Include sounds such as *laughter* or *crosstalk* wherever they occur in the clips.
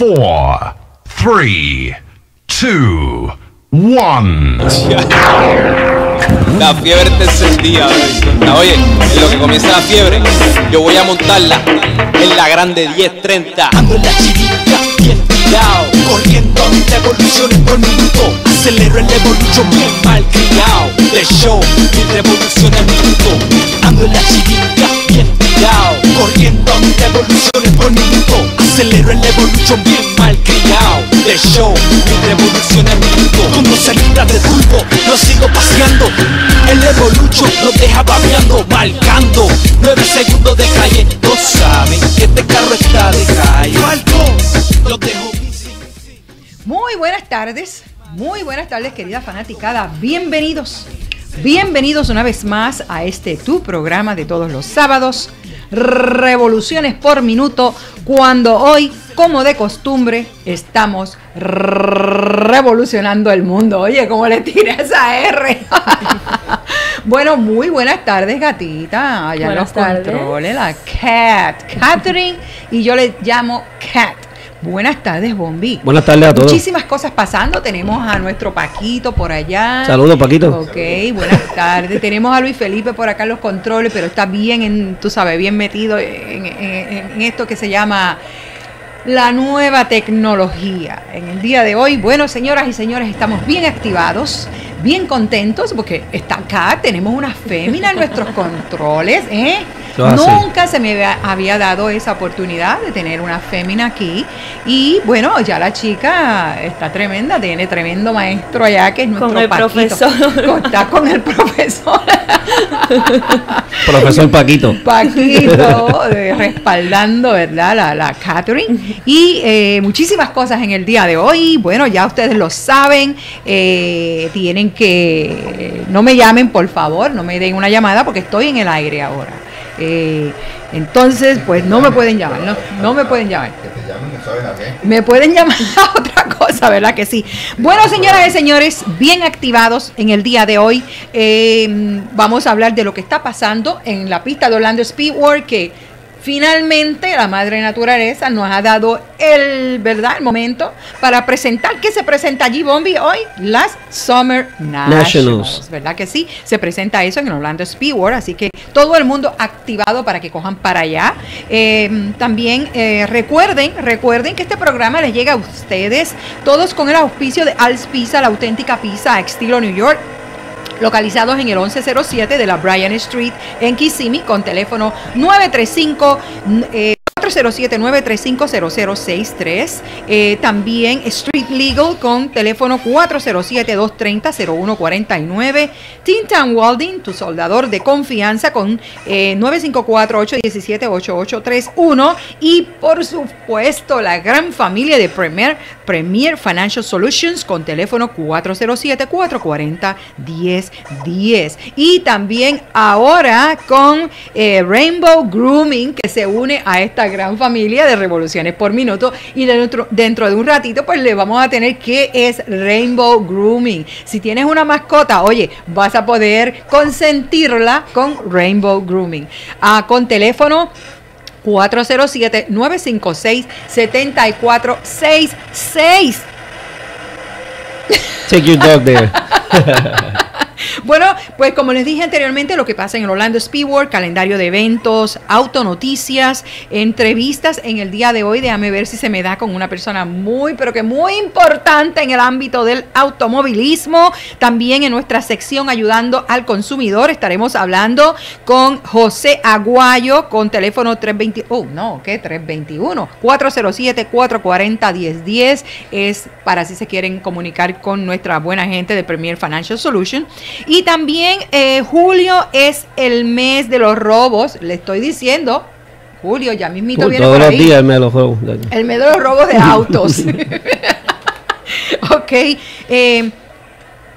four, three, two, one. La fiebre encendida. bebé. Oye, en lo que comienza la fiebre, yo voy a montarla en la grande 1030. Ando en la chirica, bien tirado Corriendo a mil revoluciones por minuto Acelero el evolution bien mal criado De show, mil revoluciones minuto Ando en la chirica, bien tirado Corriendo revoluciones por minuto Acelero el evolution bien mal criado De show, mil revoluciones minuto Como salida de turbo, lo sigo paseando. El evolution lo deja babeando Marcando, nueve segundos de calle No saben que este carro está de calle. Falco, lo dejo. Muy buenas tardes, muy buenas tardes querida fanaticada, bienvenidos, bienvenidos una vez más a este tu programa de todos los sábados, Revoluciones por Minuto, cuando hoy, como de costumbre, estamos revolucionando el mundo. Oye, ¿cómo le tiré esa R? *laughs* bueno, muy buenas tardes, gatita. Allá en Buenas los tardes. controles, la Cat, Catherine, y yo le llamo Cat. Buenas tardes, Bombi. Buenas tardes a todos. Muchísimas cosas pasando. Tenemos a nuestro Paquito por allá. Saludos, Paquito. Ok, buenas tardes. Tenemos a Luis Felipe por acá en los controles, pero está bien, en, tú sabes, bien metido en, en- en esto que se llama la nueva tecnología. En el día de hoy, bueno, señoras y señores, estamos bien activados, bien contentos, porque está acá, tenemos una fémina en nuestros *laughs* controles, ¿eh? Nunca se me había, había dado esa oportunidad de tener una fémina aquí. Y bueno, ya la chica está tremenda, tiene tremendo maestro allá que es nuestro Con el Paquito. profesor. Está con el profesor. *laughs* Profesor Paquito. Paquito *laughs* eh, respaldando, ¿verdad? La, la Catherine. Y eh, muchísimas cosas en el día de hoy. Bueno, ya ustedes lo saben. eh, que. No me llamen, por favor. No me den una llamada porque estoy en el aire ahora. Eh, entonces, pues no me pueden llamar. No, no me pueden llamar. Me pueden llamar *laughs* a otra cosa, ¿verdad que sí? Bueno, señoras y señores, bien activados en el día de hoy. Eh, vamos a hablar de lo que está pasando en la pista de Orlando Speedway, que finalmente la madre naturaleza nos ha dado el, ¿verdad? el momento para presentar. ¿Qué se presenta allí, Bombi, hoy? Las Summer Nationals. Nationals. ¿Verdad que sí? Se presenta eso en Orlando Speedway, así que todo el mundo activado para que cojan para allá. Eh, también eh, recuerden, recuerden que este programa les llega a ustedes todos con el auspicio de Al's Pizza, la auténtica pizza a estilo New York localizados en el 1107 de la Bryan Street en Kissimmee con teléfono 935 eh, 407-935-0063. Eh, también Street Legal con teléfono 407-230-0149. Tintan Welding, tu soldador de confianza con eh, 954-817-8831. Y por supuesto, la gran familia de Premier, Premier Financial Solutions con teléfono 407-440-1010. Y también ahora con eh, Rainbow Grooming que se une a esta gran familia de revoluciones por minuto. Y dentro, dentro de un ratito, pues le vamos a tener qué es Rainbow Grooming. Si tienes una mascota, oye, vas a poder consentirla con Rainbow Grooming. Ah, con teléfono 407-956-7466. Take your dog there. *laughs* *laughs* Bueno, pues como les dije anteriormente, lo que pasa en el Orlando Speedway, calendario de eventos, autonoticias, entrevistas en el día de hoy. Déjame ver si se me da con una persona muy, pero que muy importante en el ámbito del automovilismo. También en nuestra sección ayudando al consumidor estaremos hablando con José Aguayo con teléfono 320, oh no, ¿qué? 321 407 440 1010 es para si se quieren comunicar con nuestra buena gente de Premier Financial Solution. Y también eh, julio es el mes de los robos, le estoy diciendo. Julio, ya mismito viene Todos por los ahí. días me lo juego. El mes de los robos de autos. *laughs* ok. eh,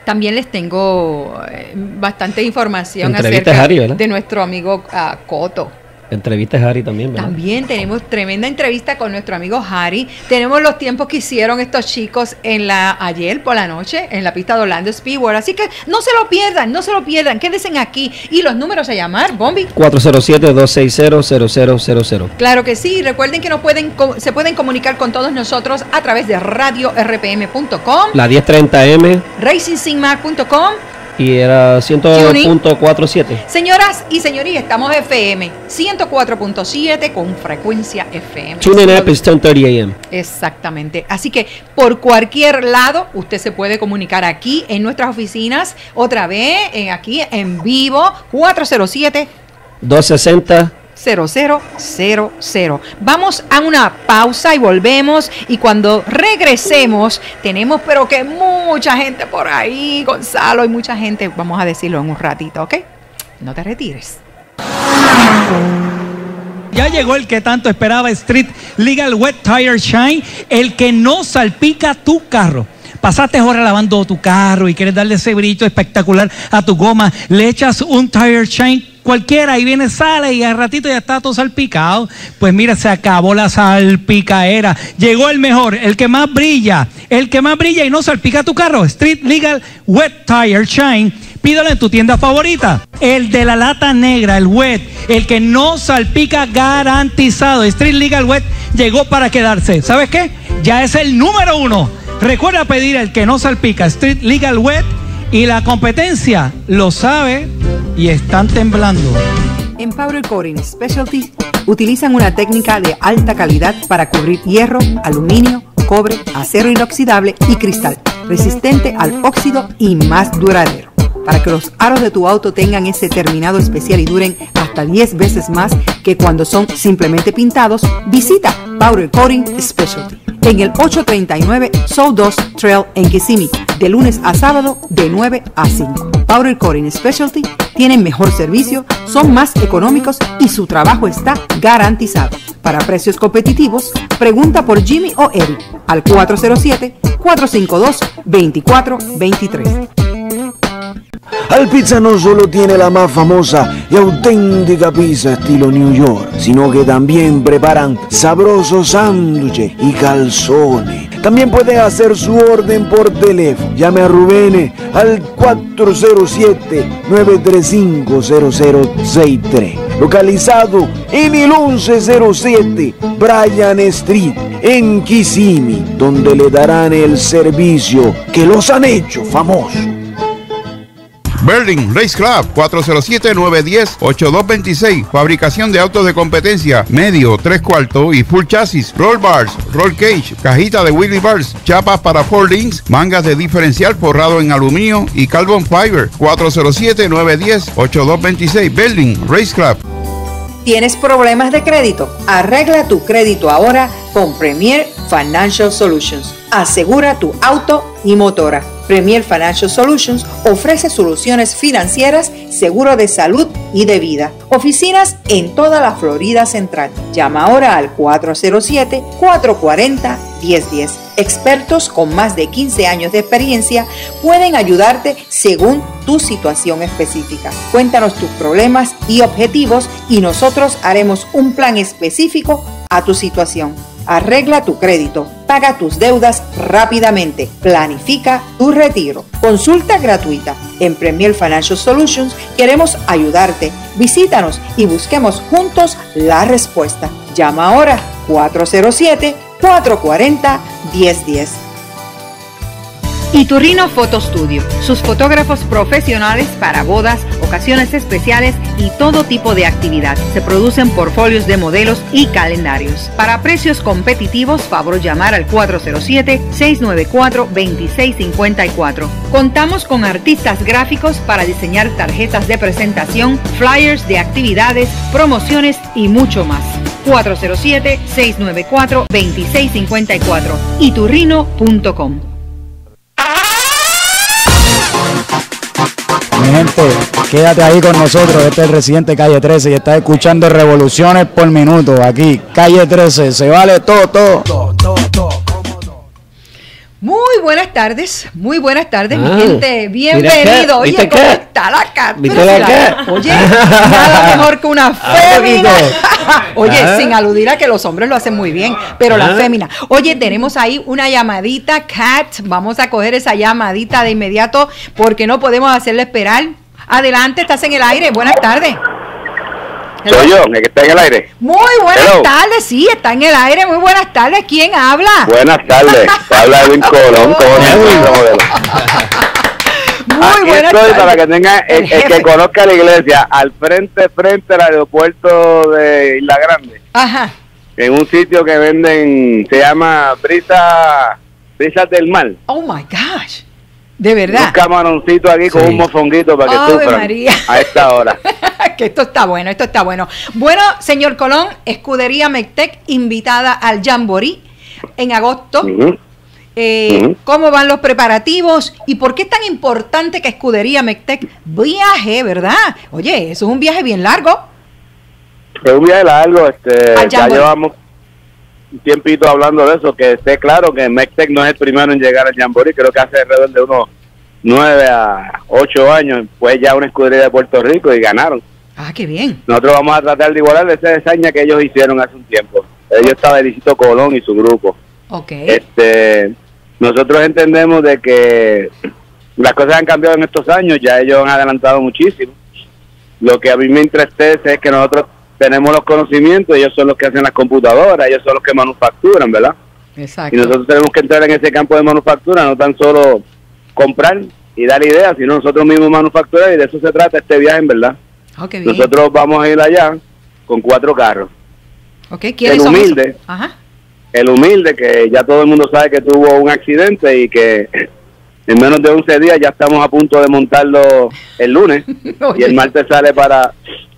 también les tengo eh, bastante información Entrevista acerca de nuestro amigo ah, Coto. Entrevista a Harry también, ¿verdad? También tenemos tremenda entrevista con nuestro amigo Harry. Tenemos los tiempos que hicieron estos chicos en la ayer por la noche en la pista de Orlando Speedway. Así que no se lo pierdan, no se lo pierdan. Quédense aquí. Y los números a llamar, Bombi. 407-260-0000. Claro que sí. Recuerden que no pueden, se pueden comunicar con todos nosotros a través de radiorpm.com, La 1030M racingsigma.com. y era 100.47. Señoras y señores, estamos FM 104.7 con frecuencia FM. Tune in app is 1030 AM. Exactamente. Así que por cualquier lado usted se puede comunicar aquí en nuestras oficinas, otra vez, aquí en vivo, 407 260 0000. Vamos a una pausa y volvemos. Y cuando regresemos, tenemos, pero que mucha gente por ahí, Gonzalo, y mucha gente, vamos a decirlo en un ratito, ¿ok? No te retires. Ya llegó el que tanto esperaba Street Legal Wet Tire Shine, el que no salpica tu carro. Pasaste horas lavando tu carro y quieres darle ese brillo espectacular a tu goma, le echas un Tire Shine cualquiera y viene, sale y al ratito ya está todo salpicado. Pues mira, se acabó la salpicaera. Llegó el mejor, el que más brilla, el que más brilla y no salpica tu carro. Street Legal Wet Tire Shine. Pídalo en tu tienda favorita. El de la lata negra, el wet, el que no salpica garantizado. Street Legal Wet llegó para quedarse. ¿Sabes qué? Ya es el número uno. Recuerda pedir el que no salpica, Street Legal Wet. Y la competencia lo sabe y están temblando. En Powder Coating Specialty utilizan una técnica de alta calidad para cubrir hierro, aluminio, cobre, acero inoxidable y cristal, resistente al óxido y más duradero. Para que los aros de tu auto tengan ese terminado especial y duren hasta 10 veces más que cuando son simplemente pintados, visita Powder Coating Specialty en el 839 Soul 2 Trail en Kissimmee, de lunes a sábado de 9 a 5. Powder Coating Specialty tienen mejor servicio, son más económicos y su trabajo está garantizado. Para precios competitivos, pregunta por Jimmy o Eric al 407-452-2423. Al Pizza no solo tiene la más famosa y auténtica pizza estilo New York, sino que también preparan sabrosos sándwiches y calzones. También puede hacer su orden por teléfono. Llame a Rubén al 407-935-0063. Localizado en el 1107 Bryan Street, en Kissimmee, donde le darán el servicio que los han hecho famosos. Berlin Race Club 407-910-8226. Fabricación de autos de competencia, medio, tres cuartos y full chasis, roll bars, roll cage, cajita de wheelie bars, chapas para four links, mangas de diferencial forrado en aluminio y carbon fiber. 407-910-8226. Berlin Race Club. ¿Tienes problemas de crédito? Arregla tu crédito ahora con Premier Financial Solutions. Asegura tu auto y motora. Premier Financial Solutions ofrece soluciones financieras, seguro de salud y de vida. Oficinas en toda la Florida Central. Llama ahora al 407-440-1010. Expertos con más de 15 años de experiencia pueden ayudarte según tu situación específica. Cuéntanos tus problemas y objetivos y nosotros haremos un plan específico a tu situación. Arregla tu crédito, paga tus deudas rápidamente, planifica tu retiro. Consulta gratuita. En Premier Financial Solutions queremos ayudarte. Visítanos y busquemos juntos la respuesta. Llama ahora 407-440-1010. Iturrino Photo Studio, sus fotógrafos profesionales para bodas, ocasiones especiales y todo tipo de actividad. Se producen portfolios de modelos y calendarios. Para precios competitivos, favor llamar al 407-694-2654. Contamos con artistas gráficos para diseñar tarjetas de presentación, flyers de actividades, promociones y mucho más. 407-694-2654. iturrino.com gente, quédate ahí con nosotros. Este es el residente Calle 13 y estás escuchando Revoluciones por Minuto. Aquí, Calle 13, se vale todo, todo. Muy Muy buenas tardes, muy buenas tardes, mi Ah, gente. mira Bienvenido. acá, Oye, ¿viste ¿cómo está la Catherine? ¿Viste la acá? Oye, nada *laughs* mejor que una fémina. *laughs* Oye, Ah. sin aludir a que los hombres lo hacen muy bien, pero la Ah. fémina. Oye, tenemos ahí una llamadita, Cat. Vamos a coger esa llamadita de inmediato porque no podemos hacerle esperar. Adelante, estás en el aire. Buenas tardes. Soy yo, el que está en el aire. Muy buenas Hello. tardes, sí, está en el aire. Muy buenas tardes. ¿Quién habla? Buenas tardes. Habla Edwin Colón. ¿Cómo te encuentras, modelo? *laughs* Muy Aquí buenas estoy tardes. para que tenga el, El el que conozca la iglesia, al frente, frente al aeropuerto de Isla Grande, Ajá. en un sitio que venden, se llama Brisa, Brisas del Mar. Oh my gosh. De Un verdad. camaroncito aquí con Sí. un mofonguito para que Ave sufran María. a esta hora. *laughs* que esto está bueno, esto está bueno. Bueno, señor Colón, Escudería Mectec invitada al Jamboree en agosto. Ujú. Eh, Ujú. ¿Cómo van los preparativos? ¿Y por qué es tan importante que Escudería Mectec viaje, verdad? Oye, eso es un viaje bien largo. Es un viaje largo, este, ya llevamos un tiempito hablando de eso, que esté claro que Mectec no es el primero en llegar al Jamboree, creo que hace alrededor de unos 9 a 8 años, pues ya una escudería de Puerto Rico y ganaron. Ah, qué bien. Nosotros vamos a tratar de igualar esa desaña que ellos hicieron hace un tiempo. Ellos estaban Elisito Colón y su grupo. Ok. Este, nosotros entendemos de que las cosas han cambiado en estos años, ya ellos han adelantado muchísimo. Lo que a mí me entristece es que nosotros tenemos los conocimientos, ellos son los que hacen las computadoras, ellos son los que manufacturan, ¿verdad? Exacto. Y nosotros tenemos que entrar en ese campo de manufactura, no tan solo comprar y dar ideas, sino nosotros mismos manufacturar y de eso se trata este viaje, en verdad. Oh, qué bien. Nosotros vamos a ir allá con cuatro carros. Ok, ¿quiénes el humilde. Ajá. El humilde, que ya todo el mundo sabe que tuvo un accidente y que *laughs* en menos de 11 días ya estamos a punto de montarlo el lunes *laughs* y el martes sale para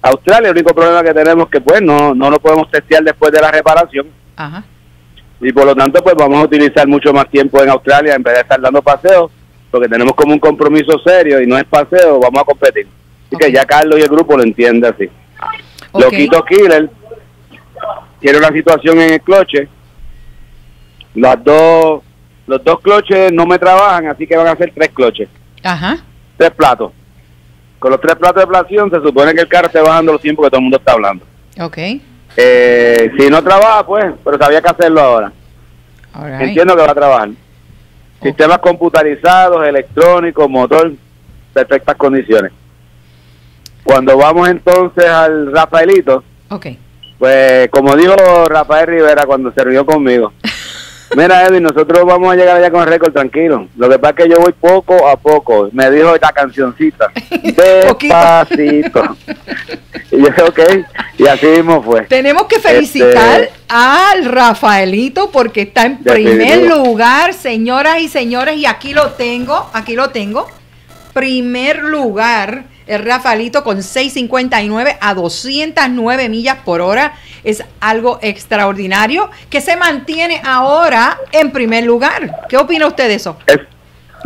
Australia. El único problema que tenemos es que pues no, no lo podemos testear después de la reparación Ajá. y por lo tanto pues vamos a utilizar mucho más tiempo en Australia en vez de estar dando paseos porque tenemos como un compromiso serio y no es paseo, vamos a competir. Así que ya Carlos y el grupo lo entienden así. Ok. Loquito Killer tiene una situación en el cloche. Las dos, los dos cloches no me trabajan, así que van a ser tres cloches, Ajá. tres platos. Con los tres platos de plación se supone que el carro esté bajando los tiempos que todo el mundo está hablando. Ok. Eh, si no trabaja, pues, pero sabía que hacerlo ahora. Right. Entiendo que va a trabajar. Sistemas computarizados, electrónicos, motor, perfectas condiciones. Cuando vamos entonces al Rafaelito, Ok. pues como dijo Rafael Rivera cuando se reunió conmigo, *laughs* mira Edwin, nosotros vamos a llegar allá con récord tranquilo. Lo que pasa es que yo voy poco a poco. Me dijo esta cancioncita, *laughs* despacito. y yo dije, ok, y así mismo fue. Tenemos que felicitar Este- al Rafaelito porque está en primer Definitivo. lugar, señoras y señores, y aquí lo tengo, aquí lo tengo. Primer lugar, el Rafaelito con 6.59 a 209 millas por hora. Es algo extraordinario que se mantiene ahora en primer lugar. ¿Qué opina usted de eso? Es-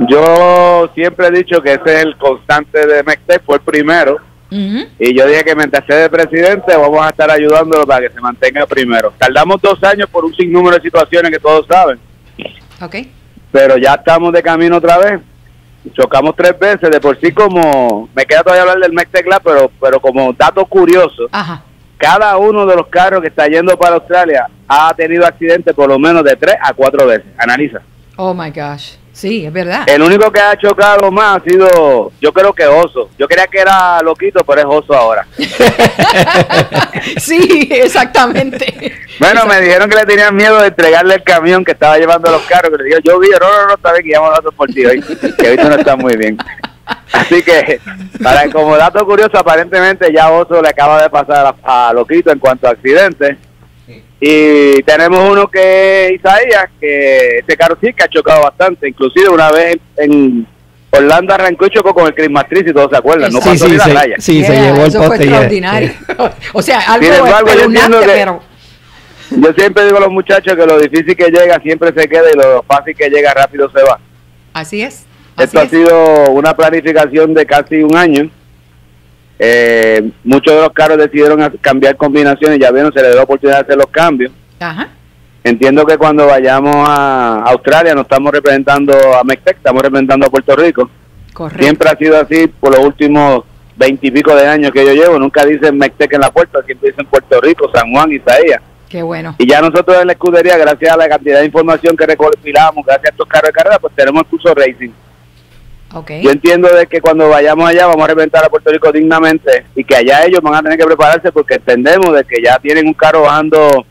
yo siempre he dicho que ese es el constante de Mextec, fue el primero. Y yo dije que mientras sea de presidente vamos a estar ayudándolo para que se mantenga primero. Tardamos dos años por un sinnúmero de situaciones que todos saben, Ok. pero ya estamos de camino otra vez. Chocamos tres veces, de por sí como, me queda todavía hablar del Mextecla, pero, pero como dato curioso, Ajá. cada uno de los carros que está yendo para Australia ha tenido accidentes por lo menos de tres a cuatro veces. Analiza. Oh my gosh. Sí, es verdad. El único que ha chocado más ha sido, yo creo que Oso. Yo creía que era loquito, pero es Oso ahora. *laughs* sí, exactamente. Bueno, me dijeron que le tenían miedo de entregarle el camión que estaba llevando los carros. Pero yo, yo vi, no, no, no, está bien, que ya vamos a por ti hoy. Que tú no está muy bien. Así que, para como dato curioso, aparentemente ya Oso le acaba de pasar a, a Loquito en cuanto a accidentes. Y tenemos uno que es Isaías, que este carro sí que ha chocado bastante. Inclusive una vez en Orlando arrancó y chocó con el Chris Matriz y todos se acuerdan. No Sí, pasó sí, ni la se- raya. sí, se llevó el eso fue poste. extraordinario. o sea, algo Sin embargo, yo entiendo espeluznante, que- pero Yo siempre digo a los muchachos que lo difícil que llega siempre se queda y lo fácil que llega rápido se va. así es. Así Esto ha sido una planificación de casi un año. Eh, muchos de los carros decidieron cambiar combinaciones, ya vieron, se les dio la oportunidad de hacer los cambios. Ajá. Entiendo que cuando vayamos a Australia no estamos representando a Mextec, estamos representando a Puerto Rico. Correcto. Siempre ha sido así por los últimos veintipico de años que yo llevo. Nunca dicen Mextec en la puerta, siempre dicen Puerto Rico, San Juan, Isaías. Qué bueno. Y ya nosotros en la escudería, gracias a la cantidad de información que recopilamos, gracias a estos carros de carrera, pues tenemos el curso racing. Yo entiendo de que cuando vayamos allá vamos a representar a Puerto Rico dignamente y que allá ellos van a tener que prepararse porque entendemos de que ya tienen un carro bajando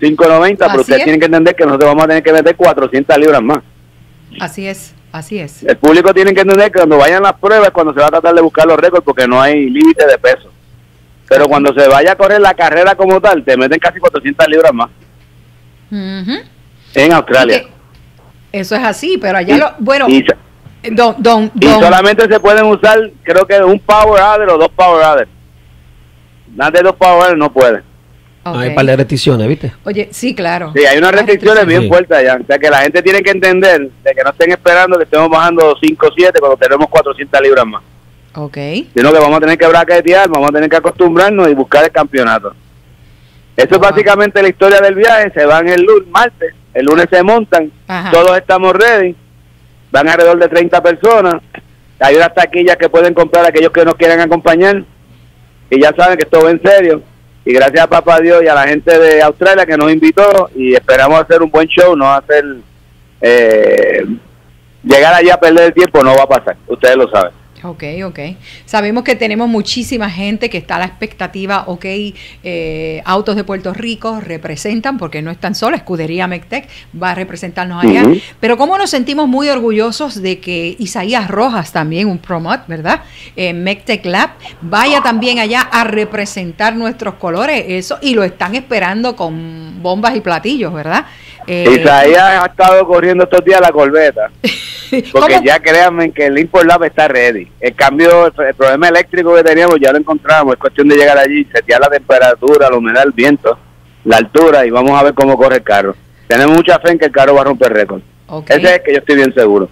5.90, pero ustedes es. tienen que entender que nosotros vamos a tener que meter 400 libras más. Así es, así es. El público tiene que entender que cuando vayan las pruebas, cuando se va a tratar de buscar los récords, porque no hay límite de peso. Pero cuando se vaya a correr la carrera como tal, te meten casi 400 libras más en Australia. Eso es así, pero allá Y- lo. Bueno, y, don, don, y solamente se pueden usar, creo que un power adder o dos power adder. Más de dos power adder no pueden. ok. Hay un par de restricciones, ¿viste? Oye, sí, claro. Sí, hay unas restricciones bien Sí. fuertes allá. O sea que la gente tiene que entender de que no estén esperando que estemos bajando 5 o 7 cuando tenemos 400 libras más. Ok. sino que vamos a tener que braquetear, vamos a tener que acostumbrarnos y buscar el campeonato. Eso es Wow. básicamente la historia del viaje, se van el lunes, martes, el lunes se montan, Ajá. todos estamos ready, van alrededor de 30 personas, hay unas taquillas que pueden comprar aquellos que nos quieran acompañar, y ya saben que esto va en serio, y gracias a Papá Dios y a la gente de Australia que nos invitó, y esperamos hacer un buen show, no hacer, eh, llegar allí a perder el tiempo no va a pasar, ustedes lo saben. Ok, ok. Sabemos que tenemos muchísima gente que está a la expectativa, ok, eh, Autos de Puerto Rico representan, porque no están sola, Escudería Mectec va a representarnos allá, pero cómo nos sentimos muy orgullosos de que Isaías Rojas también, un promot, ¿verdad? Eh, Mectec Lab, vaya también allá a representar nuestros colores, eso, y lo están esperando con bombas y platillos, ¿verdad? Eh, Isaías ha estado corriendo estos días la corbeta. *laughs* Porque ¿cómo? ya créanme que el Import Lab está ready. El cambio, el, problema eléctrico que teníamos ya lo encontramos. Es cuestión de llegar allí, setear la temperatura, la humedad, el viento, la altura y vamos a ver cómo corre el carro. Tenemos mucha fe en que el carro va a romper récord. Ok, Ese es que yo estoy bien seguro.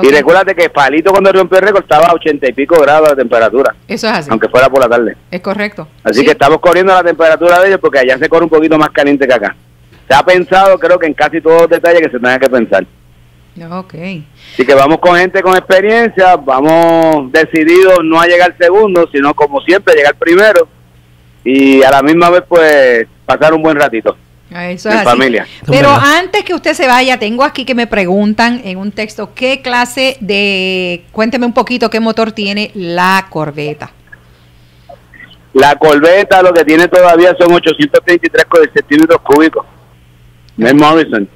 Y recuérdate que Palito cuando rompió el récord estaba a ochenta y pico grados de temperatura, Eso es así, aunque fuera por la tarde. es correcto. Así Sí. que estamos corriendo la temperatura de ellos porque allá se corre un poquito más caliente que acá. Se ha pensado, creo que en casi todos los detalles que se tenga que pensar. Ok. Así que vamos con gente con experiencia, vamos decididos no a llegar segundo, sino como siempre llegar primero y a la misma vez pues pasar un buen ratito Eso en es así. familia. Pero antes que usted se vaya, tengo aquí que me preguntan en un texto qué clase de, cuénteme un poquito qué motor tiene la Corveta. La Corveta lo que tiene todavía son 833 co- centímetros cúbicos. No es Morrison.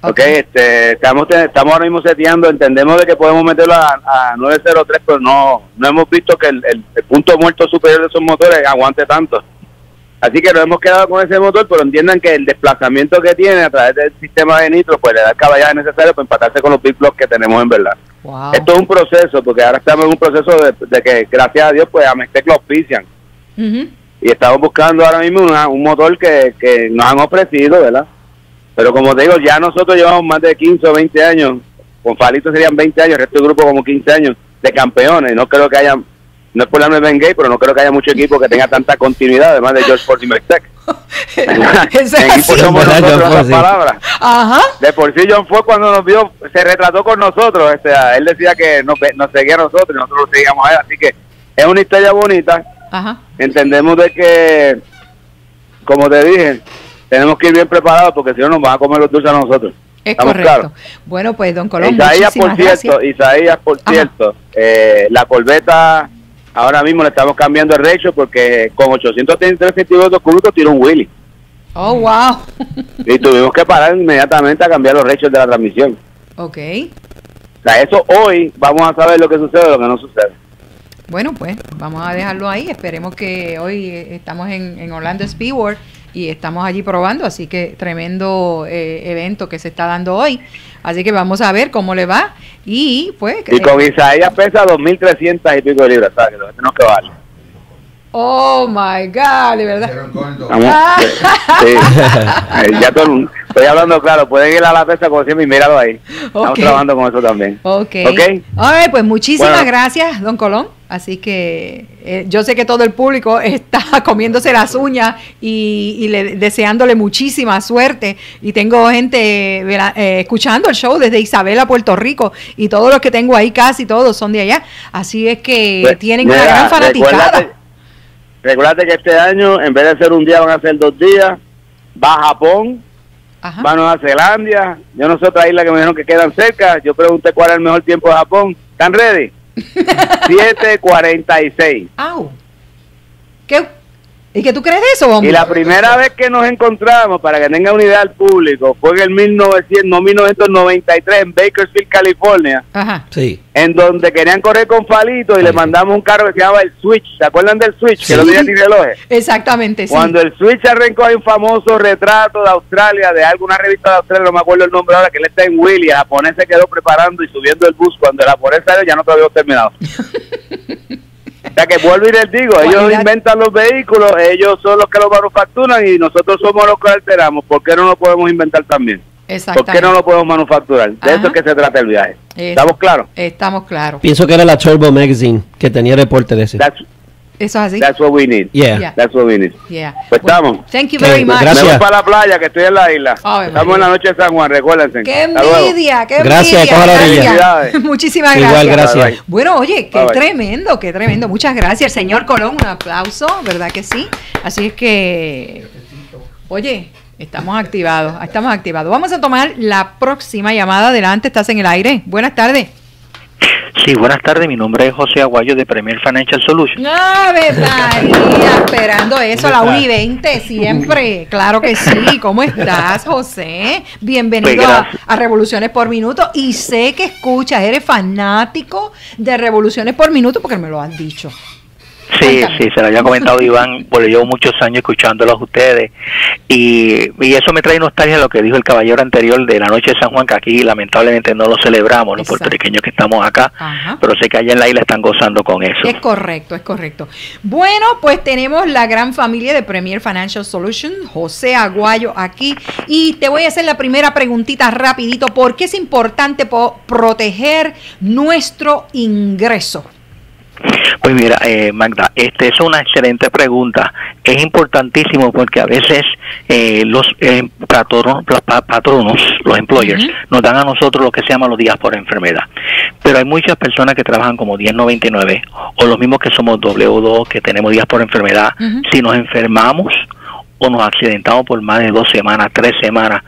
Ok. Ok, este, estamos, estamos ahora mismo seteando, entendemos de que podemos meterlo a, a 903, pero no, no hemos visto que el, el- el punto muerto superior de esos motores aguante tanto. Así que nos hemos quedado con ese motor, pero entiendan que el desplazamiento que tiene a través del sistema de nitro, pues le da el caballaje necesario para empatarse con los big blocks que tenemos en verdad. Wow. Esto es un proceso, porque ahora estamos en un proceso de, de que, gracias a Dios, pues a Mestec lo auspician. Ujú. Y estamos buscando ahora mismo una- un motor que, que nos han ofrecido, ¿verdad? Pero como te digo, ya nosotros llevamos más de 15 o 20 años, con Falito serían 20 años, el resto del grupo como 15 años de campeones. No creo que haya, no es por la Ben Gay, pero no creo que haya mucho equipo que tenga tanta continuidad, además de George Ford. *laughs* Eso *laughs* en es somos nosotros Ford, palabras. Ajá. De por sí John fue cuando nos vio, se retrató con nosotros, o sea, él decía que nos, nos seguía a nosotros y nosotros lo seguíamos a él, así que es una historia bonita, Ajá. entendemos de que, como te dije, tenemos que ir bien preparados porque si no nos van a comer los dulces a nosotros. Es ¿Estamos correcto. claros? Bueno, pues don Colón, Isaías, por cierto, gracias. Isaías, por Ajá. cierto, eh, la Corveta ahora mismo le estamos cambiando el recho porque con 833 centímetros cúbicos tiene un Willy. Oh, wow. Y *laughs* tuvimos que parar inmediatamente a cambiar los rechos de la transmisión. ok. O sea, eso hoy vamos a saber lo que sucede o lo que no sucede. Bueno, pues vamos a dejarlo ahí. Esperemos que hoy eh, estamos en, en Orlando Speedway y estamos allí probando, así que tremendo eh, evento que se está dando hoy. Así que vamos a ver cómo le va y pues... Y eh, con Isaías pesa 2.300 y pico de libras, ¿sabes? Que tenemos que bajarle. oh my God, de verdad. Ah. Sí. *laughs* Eh, ya todo el estoy hablando claro, pueden ir a la pesa como siempre y míralo ahí. Estamos trabajando con eso también. Ok. Ok. All right, pues muchísimas Bueno. gracias, don Colón. Así que eh, yo sé que todo el público *laughs* está comiéndose las uñas y, y le- deseándole muchísima suerte. Y tengo gente eh, escuchando el show desde Isabela, Puerto Rico. Y todos los que tengo ahí, casi todos son de allá. Así es que Pues, tienen una mira, gran fanaticada. Recuérdate que este año, en vez de ser un día, van a ser dos días. Va a Japón, va a Nueva Zelanda. Yo no sé otra isla que me dijeron que quedan cerca. Yo pregunté cuál es el mejor tiempo de Japón. ¿Están ready? 7.46. Au. ¿Qué? ¿Y qué tú crees de eso, hombre? Y la primera vez que nos encontramos, para que tenga una idea al público, fue en el 1900, no, 1993 en Bakersfield, California, Ajá. Sí. en donde querían correr con Falito y le mandamos un carro que se llamaba el Switch. ¿Se acuerdan del Switch? Que no Sí. tenía ni relojes. Exactamente, sí. Cuando el Switch arrancó hay un famoso retrato de Australia, de alguna revista de Australia, no me acuerdo el nombre ahora, que él está en Willy, el japonés se quedó preparando y subiendo el bus. Cuando el japonés salió ya no todavía habíamos terminado. *laughs* sea que vuelvo y les digo, ellos inventan los vehículos, ellos son los que los manufacturan y nosotros somos los que alteramos. ¿Por qué no lo podemos inventar también? ¿Por qué no lo podemos manufacturar? De Ajá. eso es que se trata el viaje. Eso. ¿Estamos claros? Estamos claros. Pienso que era la Turbo Magazine que tenía reporte de ese. That's, Eso es así. that's what we need. Yeah. Yeah. That's what we need. Yeah. Pues estamos. Thank you very much. gracias. Me voy para la playa, que estoy en la isla. Ave Estamos en la noche de San Juan, recuérdense. ¡Qué envidia! ¡Qué Gracias, envidia! gracias. Muchísimas Igual, gracias. gracias. Bueno, oye, qué Bye, bye. tremendo, qué tremendo. Muchas gracias, señor Colón. Un aplauso, ¿verdad que sí? Así es que, oye, estamos activados, estamos activados. Vamos a tomar la próxima llamada. Adelante, estás en el aire. Buenas tardes. Sí, buenas tardes. Mi nombre es José Aguayo de Premier Financial Solutions. Ave María, esperando eso, a la ¿Cómo 1 y 20, siempre. Claro que sí. ¿Cómo estás, José? Bienvenido Pues, a, a Revoluciones por Minuto. Y sé que escuchas, eres fanático de Revoluciones por Minuto porque me lo has dicho. Sí, sí, se lo había comentado Iván, *laughs* porque llevo muchos años escuchándolos a ustedes. Y, y eso me trae nostalgia de lo que dijo el caballero anterior de la noche de San Juan, que aquí lamentablemente no lo celebramos, los Exacto. puertorriqueños que estamos acá, Ajá. pero sé que allá en la isla están gozando con eso. Es correcto, es correcto. Bueno, pues tenemos la gran familia de Premier Financial Solutions, José Aguayo aquí. Y te voy a hacer la primera preguntita rapidito. ¿Por qué es importante po- proteger nuestro ingreso? Pues mira, eh, Magda, este es una excelente pregunta. Es importantísimo porque a veces eh, los eh, patronos, patronos, los employers, nos dan a nosotros lo que se llama los días por enfermedad. Pero hay muchas personas que trabajan como 1099 o los mismos que somos W2, que tenemos días por enfermedad. Si nos enfermamos o nos accidentamos por más de dos semanas, tres semanas,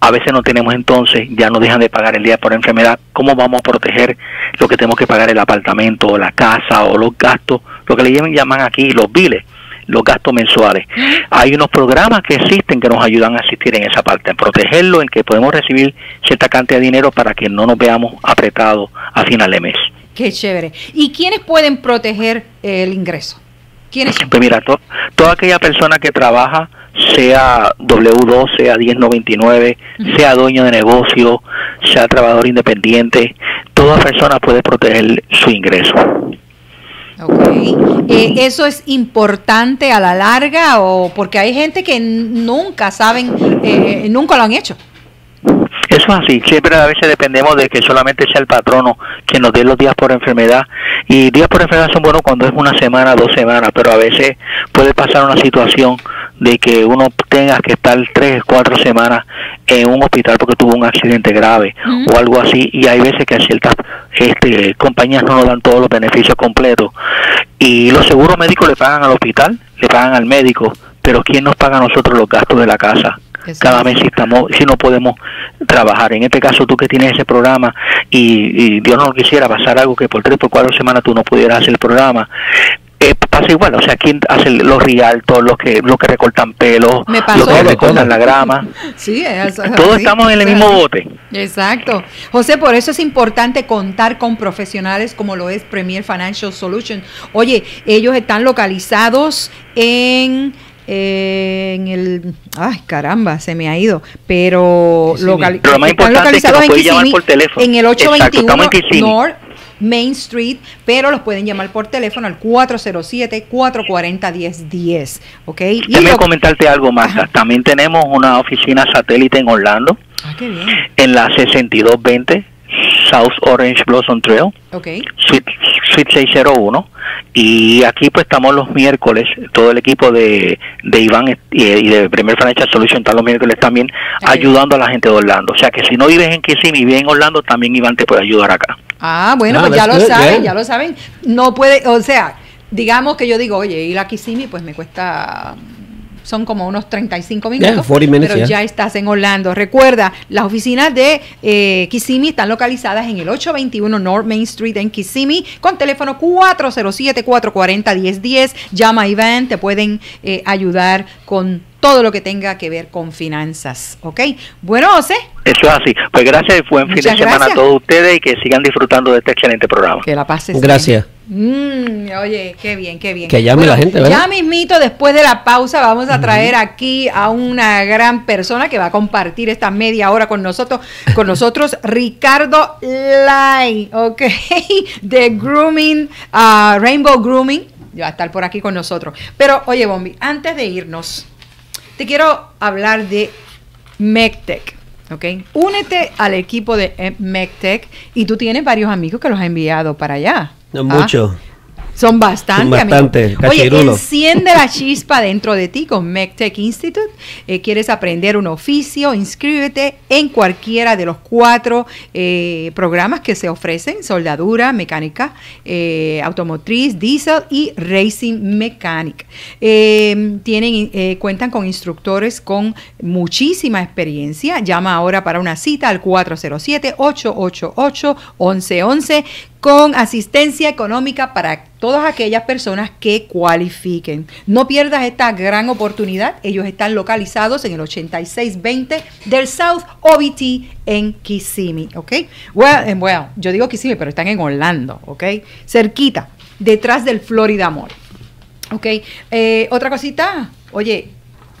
a veces no tenemos entonces, ya nos dejan de pagar el día por enfermedad. ¿Cómo vamos a proteger lo que tenemos que pagar el apartamento, o la casa o los gastos, lo que le llaman, llaman aquí los biles, los gastos mensuales? Hay unos programas que existen que nos ayudan a asistir en esa parte, en protegerlo, en que podemos recibir cierta cantidad de dinero para que no nos veamos apretados a final de mes. Qué chévere. ¿Y quiénes pueden proteger el ingreso? ¿Quiénes? Pues mira, to- toda aquella persona que trabaja, sea W2, sea 1099, sea dueño de negocio, sea trabajador independiente, toda persona puede proteger su ingreso. Eh, ¿Eso es importante a la larga o porque hay gente que nunca saben, eh, nunca lo han hecho? Eso es así, siempre a veces dependemos de que solamente sea el patrono quien nos dé los días por enfermedad. Y días por enfermedad son buenos cuando es una semana, dos semanas, pero a veces puede pasar una situación de que uno tenga que estar tres, cuatro semanas en un hospital porque tuvo un accidente grave o algo así. Y hay veces que ciertas este, compañías no nos dan todos los beneficios completos. Y los seguros médicos le pagan al hospital, le pagan al médico, pero ¿quién nos paga a nosotros los gastos de la casa? Cada mes si estamos si no podemos trabajar. En este caso tú que tienes ese programa y, y Dios no quisiera pasar algo que por tres por cuatro semanas tú no pudieras hacer el programa eh, pasa igual. O sea quién hace los rialtos los que los que recortan pelos los que recortan la grama *laughs* Sí, todos estamos en el mismo bote. Exacto. José, por eso es importante contar con profesionales como lo es Premier Financial Solutions. Oye, ellos están localizados en en el ay caramba se me ha ido pero, Pero lo más están importante es que localizados en Kissimmee, por teléfono. en el Exacto, 821 estamos en. North Main Street, pero los pueden llamar por teléfono al 407-440-1010, ¿ok? Y déjame lo- comentarte algo más también tenemos una oficina satélite en Orlando Ah, qué bien, en la 6220 South Orange Blossom Trail ok. Suite, Suite 601. Y aquí pues estamos los miércoles, todo el equipo de, de Iván y, y de Primer Financial Solution están los miércoles también ayudando a la gente de Orlando. O sea que si no vives en Kissimmee y vives en Orlando, también Iván te puede ayudar acá. Ah, bueno, Ah, pues ya lo good, saben, yeah. ya lo saben. No puede, o sea, digamos que yo digo, oye, ir a Kissimmee pues me cuesta son como unos 35 minutos, Yeah, 40 minutes, pero yeah. ya estás en Orlando. Recuerda, las oficinas de eh, Kissimmee están localizadas en el 821 North Main Street en Kissimmee con teléfono 407-440-1010. Llama a Iván, te pueden eh, ayudar con todo lo que tenga que ver con finanzas, ¿ok? Bueno, José, Eso es así. Pues gracias y buen fin de semana gracias. a todos ustedes y que sigan disfrutando de este excelente programa. que la pases Gracias. Mm, oye, qué bien, qué bien. Que llame la gente, ¿verdad? Ya mismito, después de la pausa, vamos a traer aquí a una gran persona que va a compartir esta media hora con nosotros, con nosotros, *laughs* Ricardo Lai, ok, *laughs* de Grooming, ah, Rainbow Grooming, va a estar por aquí con nosotros. Pero, oye, Bombi, antes de irnos, te quiero hablar de MECTEC. ¿ok? Únete al equipo de eh, MECTEC y tú tienes varios amigos que los has enviado para allá. No, ¿Ah? Son bastante, Son bastante. Oye, enciende la *laughs* chispa dentro de ti con MECTEC Institute. Eh, ¿Quieres aprender un oficio? Inscríbete en cualquiera de los cuatro eh, programas que se ofrecen: soldadura, mecánica, eh, automotriz, diesel y racing mechanic. Eh, tienen, cuentan con instructores con muchísima experiencia. Llama ahora para una cita al 407-888-1111 con asistencia económica para todas aquellas personas que cualifiquen. No pierdas esta gran oportunidad. Ellos están localizados en el 8620 del South OBT en Kissimmee, ¿ok? Well, eh, well, yo digo Kissimmee, pero están en Orlando, ¿ok? Cerquita, detrás del Florida Mall. Ok, eh, otra cosita, oye,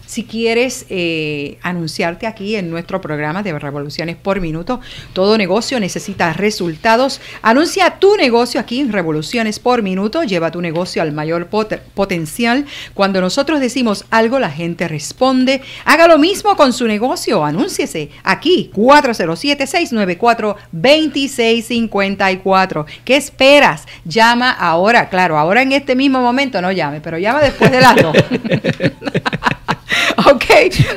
si quieres eh, anunciarte aquí en nuestro programa de Revoluciones por Minuto, todo negocio necesita resultados. Anuncia tu negocio aquí en Revoluciones por Minuto, lleva tu negocio al mayor pot- potencial. Cuando nosotros decimos algo, la gente responde. Haga lo mismo con su negocio, anúnciese aquí, 407-694-2654. ¿Qué esperas? Llama ahora, claro, ahora en este mismo momento no llame, pero llama después de las. *laughs* *laughs* Ok,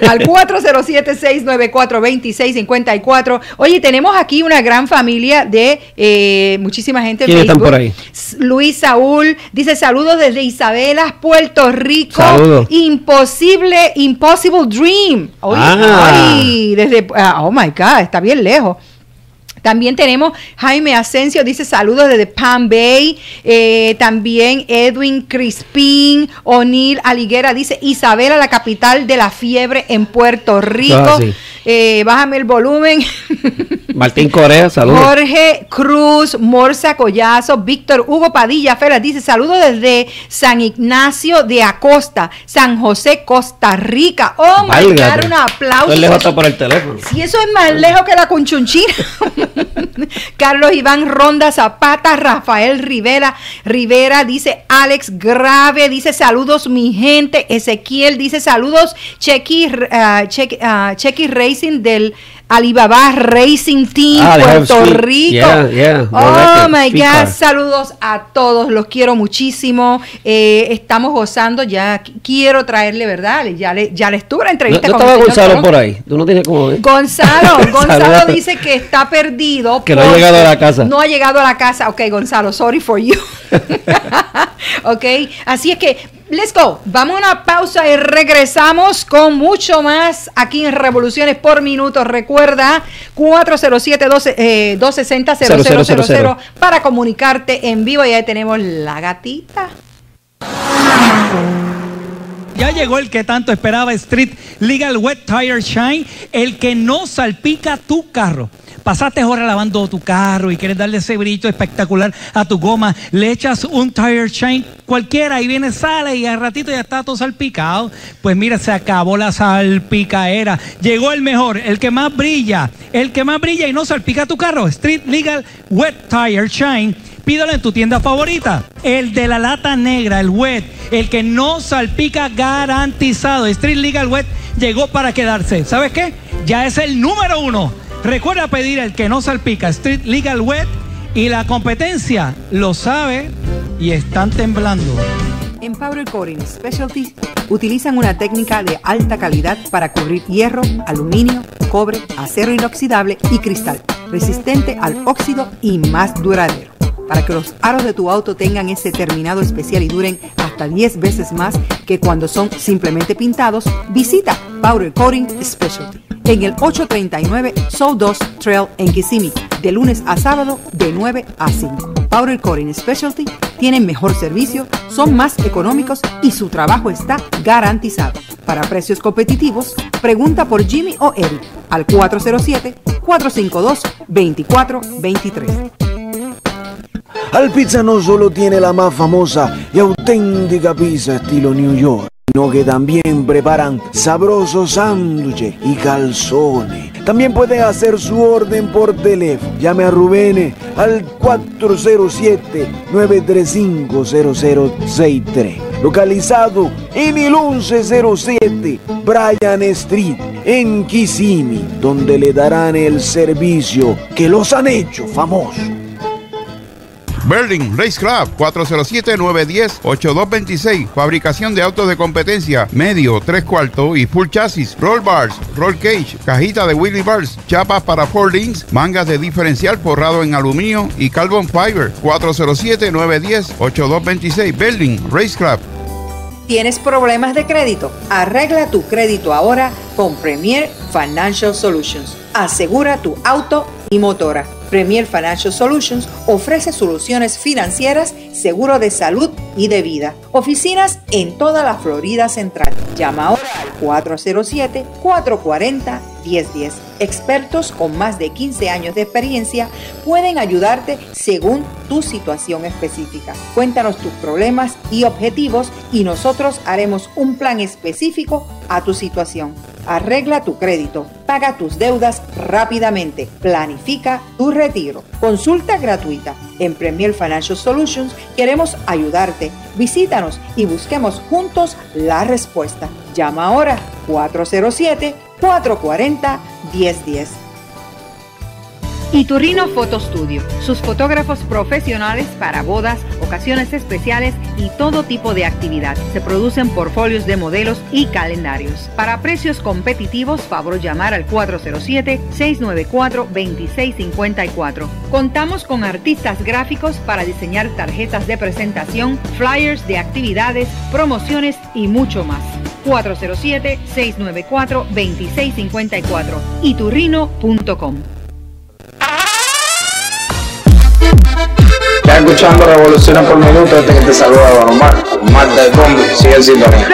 al 407-694-2654. Oye, tenemos aquí una gran familia de eh, muchísima gente. en ¿Quiénes están por ahí? Luis Saúl dice saludos desde Isabela, Puerto Rico. Saludos. Imposible, Impossible Dream. Oye, Ah. ay, desde, ah, oh my God, está bien lejos. También tenemos Jaime Asensio, dice saludos desde Palm Bay. Eh, también Edwin Crispín, O'Neill Aliguera, dice Isabela, la capital de la fiebre en Puerto Rico. Ah. Eh, bájame el volumen. *laughs* Martín Corea, saludos. Jorge Cruz, Morza Collazo, Víctor Hugo Padilla Fera dice saludos desde San Ignacio de Acosta, San José, Costa Rica. Oh my. God, un aplauso. Estoy lejos hasta por el teléfono. Si eso es más lejos que la Conchunchina. *laughs* Carlos Iván Ronda Zapata, Rafael Rivera, Rivera dice Alex Grave, dice saludos mi gente. Ezequiel dice saludos Chequi, ah, Chequi, ah, Chequi Racing del Alibaba Racing Team Ah, Puerto. Rico. Yeah, yeah, Oh my God, saludos a todos, los quiero muchísimo. Eh, estamos gozando, ya qu- quiero traerle, ¿verdad? Ya, le, ya les tuve la entrevista no con estaba Gonzalo por ahí. Tú no tienes como. Gonzalo, *laughs* Gonzalo Saludos. dice que está perdido. Que no ha llegado a la casa. No ha llegado a la casa. Ok, Gonzalo, sorry for you. *laughs* *laughs* ok, así es que, let's go. Vamos a una pausa y regresamos con mucho más aquí en Revoluciones por Minuto. Recuerda, 407-260-0000 para comunicarte en vivo. Y ahí tenemos la gatita. Ya llegó el que tanto esperaba Street Legal Wet Tire Shine, el que no salpica tu carro. Pasaste horas lavando tu carro y quieres darle ese brillo espectacular a tu goma, le echas un Tire Shine cualquiera y viene, sale y al ratito ya está todo salpicado. Pues mira, se acabó la salpicaera. Llegó el mejor, el que más brilla, el que más brilla y no salpica tu carro. Street Legal Wet Tire Shine. Pídalo en tu tienda favorita. El de la lata negra, el wet, el que no salpica garantizado. Street Legal Wet llegó para quedarse. ¿Sabes qué? Ya es el número uno. Recuerda pedir el que no salpica. Street Legal Wet Y la competencia lo sabe y están temblando. En Powder Coating Specialties utilizan una técnica de alta calidad para cubrir hierro, aluminio, cobre, acero inoxidable y cristal, resistente al óxido y más duradero. Para que los aros de tu auto tengan ese terminado especial y duren hasta 10 veces más que cuando son simplemente pintados, visita Powder Coating Specialty en el 839 Sawdust Trail en Kissimmee, de lunes a sábado de 9 a 5. Powder Coating Specialty tienen mejor servicio, son más económicos y su trabajo está garantizado. Para precios competitivos, pregunta por Jimmy o Eric al 407-452-2423. Alpizza no solo tiene la más famosa y auténtica pizza estilo New York, sino que también preparan sabrosos sándwiches y calzones. También puede hacer su orden por teléfono. Llame a Rubén al 407-935-0063. Localizado en el 1107 Bryan Street, en Kissimmee, donde le darán el servicio que los han hecho famosos. Berlin Race Club 407-910-8226. Fabricación de autos de competencia, medio, tres cuartos y full chasis, roll bars, roll cage, cajita de wheelie bars, chapas para four links, mangas de diferencial forrado en aluminio y carbon fiber. 407-910-8226. Berlin Race Club. ¿Tienes problemas de crédito? Arregla tu crédito ahora con Premier Financial Solutions. Asegura tu auto y motora. Premier Financial Solutions ofrece soluciones financieras, seguro de salud y de vida. Oficinas en toda la Florida Central. Llama ahora al 407-440-1010. Expertos con más de 15 años de experiencia pueden ayudarte según tu situación específica. Cuéntanos tus problemas y objetivos y nosotros haremos un plan específico a tu situación. Arregla tu crédito, paga tus deudas rápidamente, planifica tu retiro. Consulta gratuita. En Premier Financial Solutions queremos ayudarte. Visítanos y busquemos juntos la respuesta. Llama ahora 440 1010 407-440-1010. Iturrino Photo Studio, sus fotógrafos profesionales para bodas, ocasiones especiales y todo tipo de actividad. Se producen portfolios de modelos y calendarios. Para precios competitivos, favor llamar al 407-694-2654. Contamos con artistas gráficos para diseñar tarjetas de presentación, flyers de actividades, promociones y mucho más. 407-694-2654. iturrino.com. Escuchando Revoluciones por Minuto, este que te saluda Don Omar, Omar del Combi, sigue en sintonía.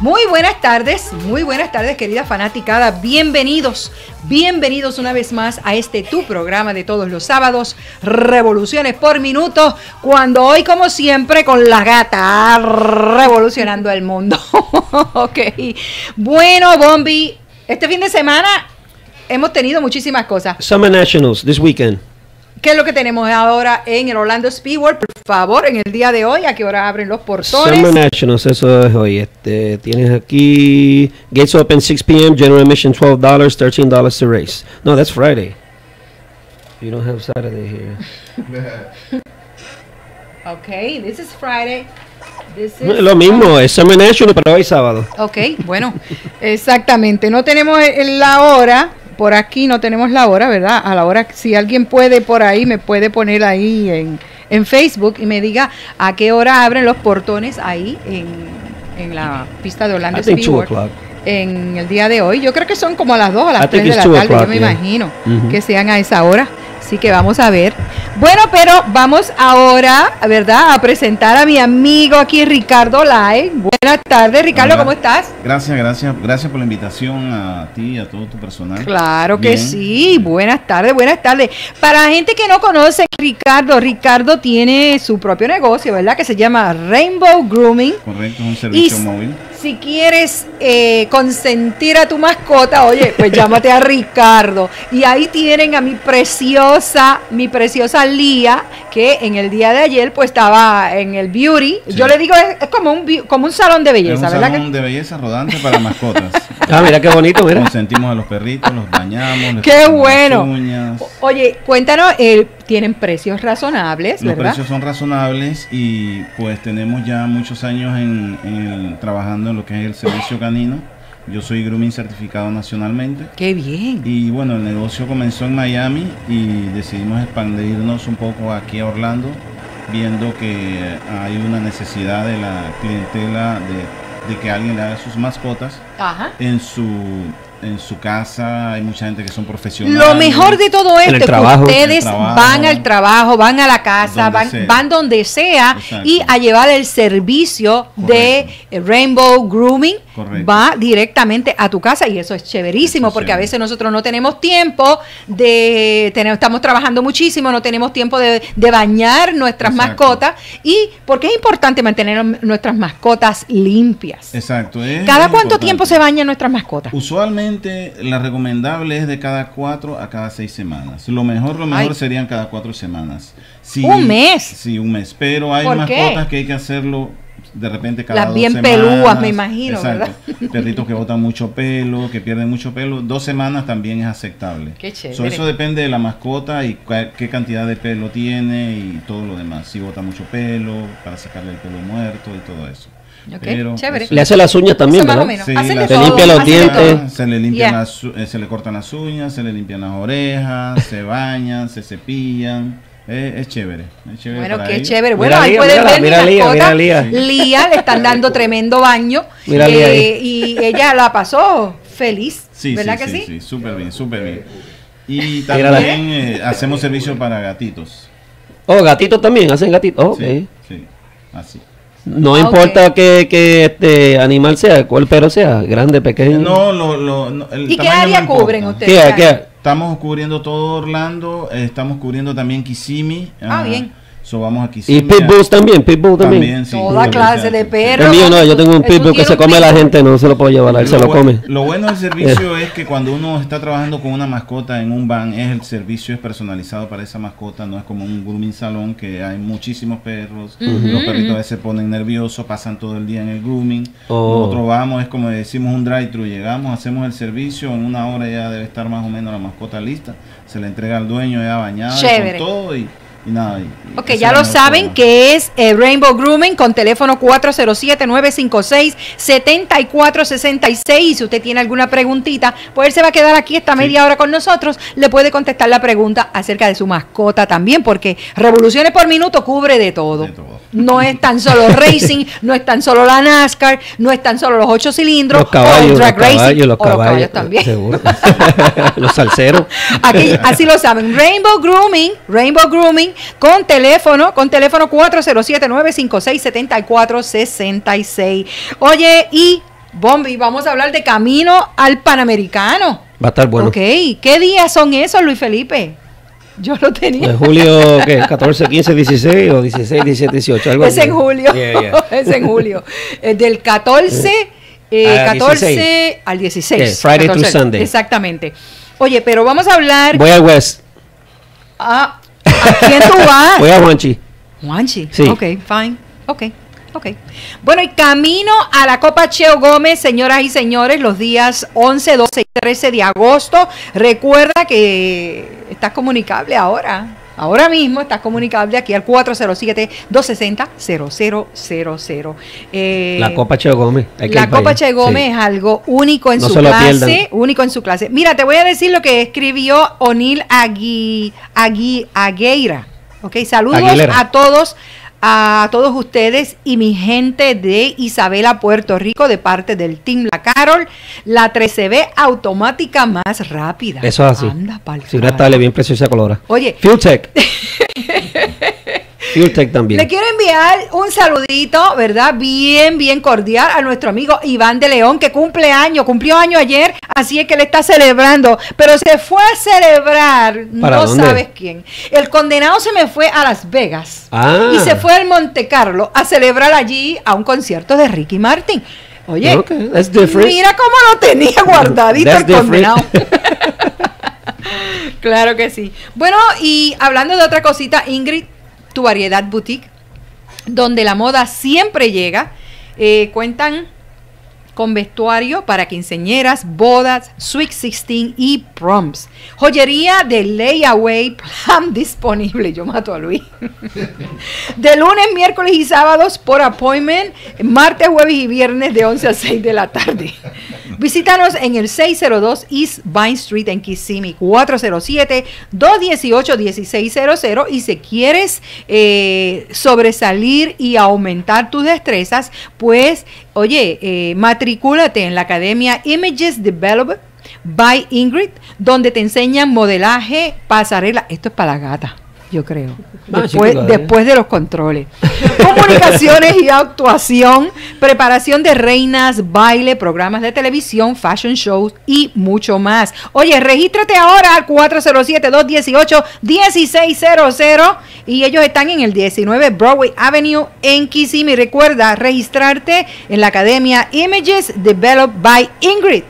Muy buenas tardes, muy buenas tardes querida fanaticada, bienvenidos, bienvenidos una vez más a este tu programa de todos los sábados, Revoluciones por Minuto, cuando hoy como siempre con la gata revolucionando el mundo. *laughs* ok, bueno Bombi, este fin de semana hemos tenido muchísimas cosas. Summer Nationals this weekend. ¿Qué es lo que tenemos ahora en el Orlando Speedway? Por favor, en el día de hoy, ¿a qué hora abren los portones? Summer Nationals, eso es hoy. Este, tienes aquí Gates open 6 p.m. General admission $12, $13 to race. No, that's Friday. You don't have Saturday here. *laughs* Ok, this is Friday. Is- lo mismo, es Summer National, pero hoy sábado. Ok, bueno, *laughs* exactamente. No tenemos la hora, por aquí no tenemos la hora, ¿verdad? A la hora, si alguien puede por ahí, me puede poner ahí en, en Facebook y me diga a qué hora abren los portones ahí en, en la pista de Orlando 2 Speedway. En el día de hoy, yo creo que son como a las 2 o a las 3 think de la tarde, yo me yeah. imagino que sean a esa hora. Así que vamos a ver. Bueno, pero vamos ahora, ¿verdad? A presentar a mi amigo aquí, Ricardo Lai. Buenas tardes, Ricardo. ¿cómo estás? Gracias, gracias, gracias por la invitación a ti y a todo tu personal. Claro que Bien. sí. Buenas tardes, buenas tardes. Para gente que no conoce Ricardo, Ricardo tiene su propio negocio, ¿verdad? Que se llama Rainbow Grooming. Correcto, es un servicio Y- móvil. Si quieres eh, consentir a tu mascota, oye, pues *laughs* llámate a Ricardo. Y ahí tienen a mi preciosa, mi preciosa Lía, que en el día de ayer pues estaba en el beauty. Yo le digo, es, es como, un, como un salón de Es belleza, un ¿verdad? que- salón de belleza rodante para mascotas. *laughs* Ah, mira qué bonito, mira. Consentimos a los perritos, los bañamos. les ¡Qué cortamos las bueno! uñas. Oye, cuéntanos, eh, tienen precios razonables, Los ¿verdad? precios son razonables y pues tenemos ya muchos años en, en el- trabajando en lo que es el servicio canino. Yo soy grooming certificado nacionalmente. Qué bien. Y bueno, el negocio comenzó en Miami y decidimos expandirnos un poco aquí a Orlando, viendo que hay una necesidad de la clientela de, de que alguien le haga sus mascotas Ajá. en su en su casa. Hay mucha gente que son profesionales. Lo mejor de todo esto es que ustedes trabajo. van al trabajo, van a la casa, Donde van, sea. van donde sea Exacto. y a llevar el servicio de Rainbow Grooming. Correcto. Va directamente a tu casa y eso es chéverísimo porque a veces nosotros no tenemos tiempo de tener, estamos trabajando muchísimo, no tenemos tiempo de, de bañar nuestras Exacto. mascotas y porque es importante mantener nuestras mascotas limpias. Exacto. es- ¿Cada cuánto importante. tiempo se bañan nuestras mascotas? Usualmente la recomendable es de cada cuatro a cada seis semanas. Lo mejor, lo mejor Ay. serían cada cuatro semanas. Sí, ¿Un mes? Sí, un mes. Pero hay mascotas que hay que hacerlo de repente cada Las dos bien semanas. pelúas, me imagino, Exacto. Perritos que botan mucho pelo, que pierden mucho pelo. Dos semanas también es aceptable. Qué chévere. So, eso depende de la mascota y qué cantidad de pelo tiene y todo lo demás. Si bota mucho pelo, para sacarle el pelo muerto y todo eso. Ok, Pero chévere. eso- Le hace las uñas también, ¿verdad? Sí, las- Se limpia los dientes. se le limpian Yeah. las eh, se le cortan las uñas, se le limpian las orejas, se bañan, se cepillan. Es, es chévere, es chévere Bueno, qué ellos. chévere. Bueno, Mira, ahí Lía, pueden mírala, ver mi mira, Lía, mascota. mira, Lía. Lía le están dando *laughs* tremendo baño. Mira, eh, y ella la pasó feliz. Sí, ¿Verdad sí, que sí, sí? sí, súper bien, súper bien. Y también eh, hacemos servicio para gatitos. Oh, gatitos también, hacen gatitos. Oh, ok. Sí, sí, así. No Ah, importa que, que este animal sea, cuál pero sea, grande, pequeño. No, lo, lo, no, el ¿Y qué área no cubren ustedes? ¿Qué, ¿Qué qué? Estamos cubriendo todo Orlando, eh, estamos cubriendo también Kissimmee. Ah, bien. So vamos a Y pitbulls también, pitbull también. También, sí. Toda clase de perros. El mío no, yo tengo un pitbull que se come a la gente, no se lo puedo llevar, él se lo come. lo bueno del *laughs* servicio es que cuando uno está trabajando con una mascota en un van, es el servicio es personalizado para esa mascota, no es como un grooming salón que hay muchísimos perros, los perritos a veces se ponen nerviosos, pasan todo el día en el grooming. Oh. Nosotros vamos, es como decimos un drive-thru, llegamos, hacemos el servicio, en una hora ya debe estar más o menos la mascota lista, se le entrega al dueño ya bañada con todo y, y nada. y- Ok, ya lo saben que es eh, Rainbow Grooming con teléfono 407-956-7466. Y si usted tiene alguna preguntita, pues él se va a quedar aquí esta media hora con nosotros. Le puede contestar la pregunta acerca de su mascota también, porque Revoluciones por Minuto cubre de todo. De todo. No es tan solo *laughs* racing, no es tan solo la NASCAR, no es tan solo los ocho cilindros, Los caballos, o los drag racing, caballos, los o los caballos. también. Seguro. *laughs* los salseros. *laughs* Aquí, así lo saben. Rainbow Grooming, Rainbow Grooming, con teléfono, con teléfono 407-956-7466. Oye, y Bombi, vamos a hablar de camino al Panamericano. Va a estar bueno. Ok, ¿qué días son esos, Luis Felipe? *laughs* Yo lo tenía. De julio, ¿qué? 14, 15, 16 o 16, 17, 18. Algo Es en julio. Yeah, yeah. *laughs* es en julio. Eh, del 14, eh, Al 14 16. al 16. Yeah, Friday to 14, Sunday. Exactamente. Oye, pero vamos a hablar. Voy al West. Ah, ¿A quién tú vas? *laughs* Voy a Juanchi. Juanchi. Sí. Ok, fine. Ok, ok. Bueno, y camino a la Copa Cheo Gómez, señoras y señores, los días 11, 12 y 13 de agosto. Recuerda que estás comunicable ahora. Ahora mismo estás comunicable aquí al 407-260-0000. Eh, La Copa Cheo Gómez. La Copa. Che Gómez Sí. es algo único en No su clase, único en su clase. Mira, te voy a decir lo que escribió O'Neill Agui, Agui, Agueira. Ok, saludos Aguilera. a todos, a todos ustedes y mi gente de Isabela, Puerto rico, de parte del Team La Carol, la 13B automática más rápida. Eso es así. Anda Si una estable bien preciosa colora. Oye, Fueltech. *laughs* También. Le quiero enviar un saludito, ¿verdad? Bien, bien cordial a nuestro amigo Iván de León, que cumple año, cumplió año ayer, así es que le está celebrando, pero se fue a celebrar, ¿Para no dónde? sabes quién. El condenado se me fue a Las Vegas Ah. y se fue al Monte Carlo a celebrar allí a un concierto de Ricky Martin. Oye, Okay, that's different. mira cómo lo tenía guardadito That's el condenado. *laughs* claro que sí. Bueno, y hablando de otra cosita, Ingrid, tu variedad boutique, donde la moda siempre llega, eh, cuentan con vestuario para quinceñeras, bodas, Sweet 16 y proms. Joyería de layaway plan *laughs* disponible. Yo mato a Luis. *laughs* De lunes, miércoles y sábados por appointment, martes, jueves y viernes de 11 a 6 de la tarde. *laughs* Visítanos en el 602 East Vine Street en Kissimmee, 407-218-1600 y si quieres eh, sobresalir y aumentar tus destrezas, pues, oye, eh, matricúlate en la Academia Images Development by Ingrid, donde te enseñan modelaje, pasarela. Esto es para la gata, yo creo. Ah, Después, de los controles. Comunicaciones y actuación, preparación de reinas, baile, programas de televisión, fashion shows y mucho más. Oye, regístrate ahora al 407-218-1600 y ellos están en el 19 Broadway Avenue en Kissimmee. Recuerda registrarte en la Academia Images Developed by Ingrid.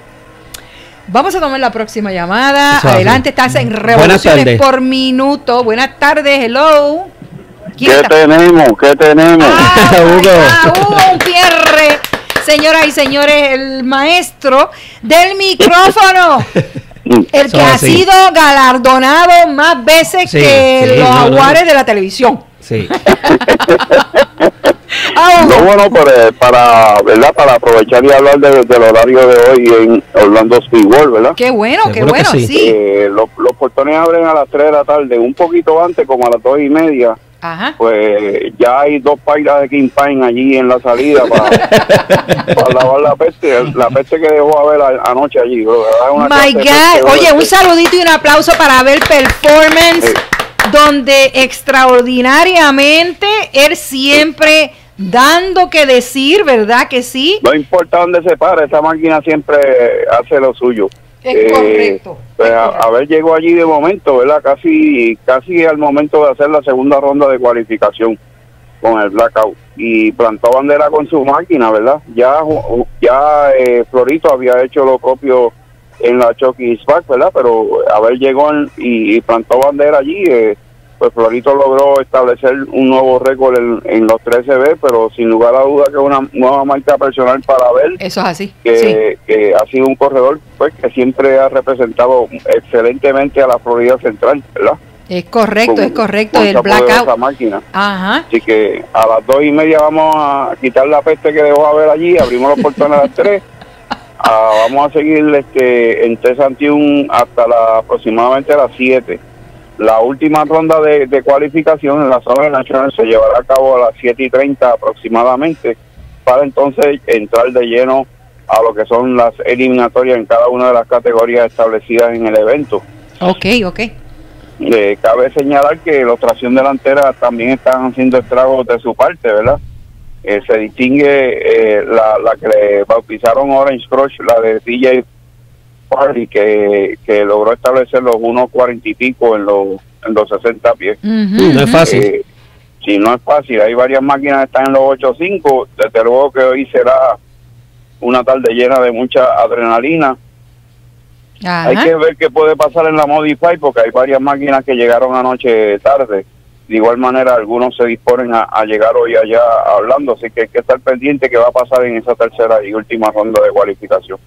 Vamos a tomar la próxima llamada. Eso así. Adelante, estás en Revoluciones por Minuto. Buenas tardes, hello. ¿Quién ¿Qué está? tenemos? ¿Qué tenemos? Ah, *laughs* hubo un cierre. Señoras y señores, el maestro del micrófono. *laughs* El que ha sido galardonado más veces Sí, que sí, los no, no. aguares de la televisión. Sí. *laughs* Ah, No, bueno, para, para, ¿verdad? Para aprovechar y hablar de- del horario de hoy en Orlando Speedworld, ¿verdad? Qué bueno, qué Seguro bueno, sí. sí. Eh, los, los portones abren a las 3 de la tarde, un poquito antes, como a las 2 y media. Ajá. Pues ya hay dos pailas de King Pine allí en la salida para, *laughs* para lavar la peste, la peste que dejó a ver a- anoche allí. una My God. Oye, un saludito y un aplauso para ver performance, Sí. donde extraordinariamente él siempre dando que decir, ¿verdad que sí? No importa dónde se pare, esa máquina siempre hace lo suyo. Es correcto, pues, es a, correcto. a ver, llegó allí de momento, ¿verdad? Casi, casi al momento de hacer la segunda ronda de cualificación con el blackout y plantó bandera con su máquina, ¿verdad? Ya, ya eh, Florito había hecho lo propio en la Chucky Spark, ¿verdad? Pero a ver, llegó en- y, y plantó bandera allí. eh, pues Florito logró establecer un nuevo récord en, en los 13B, pero sin lugar a duda que es una nueva marca personal para ver Eso es así. que, sí. que ha sido un corredor pues que siempre ha representado excelentemente a la Florida Central, ¿verdad? Es correcto, Con- es correcto. El blackout. máquina. Ajá. Así que a las dos y media vamos a quitar la peste que dejó haber allí, abrimos los portones a las tres. Ah, vamos a seguir este en T Santiún hasta la, aproximadamente a las 7. La última ronda de, de cualificación en la zona nacional se llevará a cabo a las 7 y 30 aproximadamente, para entonces entrar de lleno a lo que son las eliminatorias en cada una de las categorías establecidas en el evento. Ok, ok. Eh, cabe señalar que los tracción delantera también están haciendo estragos de su parte, ¿verdad? Eh, se distingue eh, la, la que le bautizaron Orange Crush, la de DJ Party, que, que logró establecer los 1.40 y pico en los, en los 60 pies. Ujú, No es fácil. Eh, sí, no es fácil. Hay varias máquinas que están en los 8.5. Desde luego que hoy será una tarde llena de mucha adrenalina. Ajá. Hay que ver qué puede pasar en la Modify porque hay varias máquinas que llegaron anoche tarde. De igual manera, algunos se disponen a, a llegar hoy allá hablando, así que hay que estar pendiente qué va a pasar en esa tercera y última ronda de cualificación.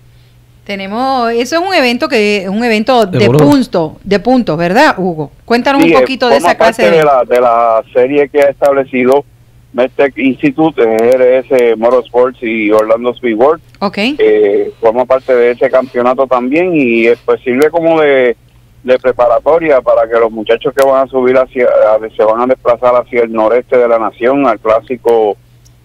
Tenemos, eso es un evento que es un evento de puntos, de puntos, ¿verdad, Hugo? Cuéntanos Sí, un eh, poquito de esa clase parte de de la, de la serie que ha establecido Medtech Institute, RS Motorsports y Orlando Speed World. Ok. eh, forma parte de ese campeonato también y es pues sirve como de, de preparatoria para que los muchachos que van a subir hacia, se van a desplazar hacia el noreste de la nación al clásico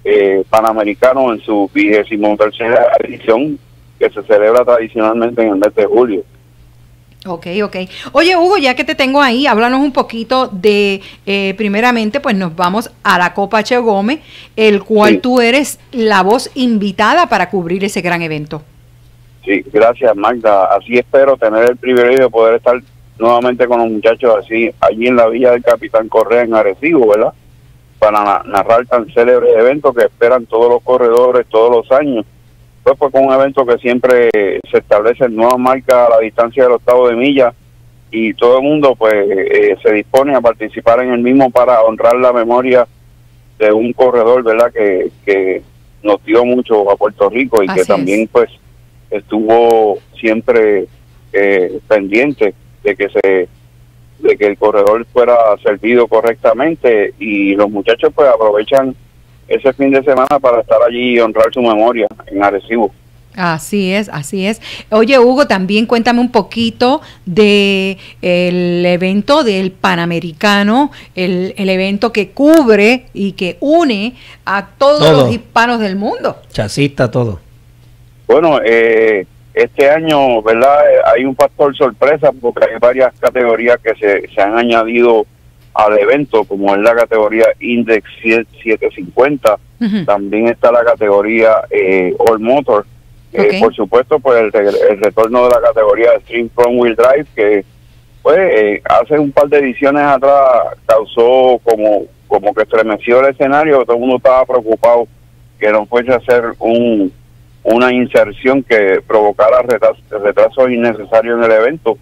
eh, panamericano en su vigésimo tercera edición que se celebra tradicionalmente en el mes de julio. Ok, ok. Oye, Hugo, ya que te tengo ahí, háblanos un poquito de, eh, primeramente, pues nos vamos a la Copa Che Gómez, el cual Sí. tú eres la voz invitada para cubrir ese gran evento. Sí, gracias Magda. Así espero tener el privilegio de poder estar nuevamente con los muchachos así allí en la Villa del Capitán Correa en Arecibo, ¿verdad? Para na- narrar tan célebre evento que esperan todos los corredores todos los años pues fue con un evento que siempre se establece nueva marca a la distancia del octavo de milla y todo el mundo pues eh, se dispone a participar en el mismo para honrar la memoria de un corredor, ¿verdad? Que, que nos dio mucho a Puerto Rico y Así que es. también pues estuvo siempre eh, pendiente de que se de que el corredor fuera servido correctamente y los muchachos pues aprovechan ese fin de semana para estar allí y honrar su memoria en Arecibo. Así es, así es. Oye, Hugo, también cuéntame un poquito de el evento del Panamericano, el, el evento que cubre y que une a todos Todo. los hispanos del mundo. Chasista, todo. Bueno, eh, este año, ¿verdad? Eh, Hay un factor sorpresa porque hay varias categorías que se, se han añadido al evento, como es la categoría Index 750, Ujú. también está la categoría eh, All Motor. Eh, Ok. por supuesto, pues el, el retorno de la categoría Stream Front Wheel Drive, que pues eh, hace un par de ediciones atrás causó como, como que estremeció el escenario, todo el mundo estaba preocupado que no fuese a hacer un, una inserción que provocara retrasos, retrasos innecesarios en el evento.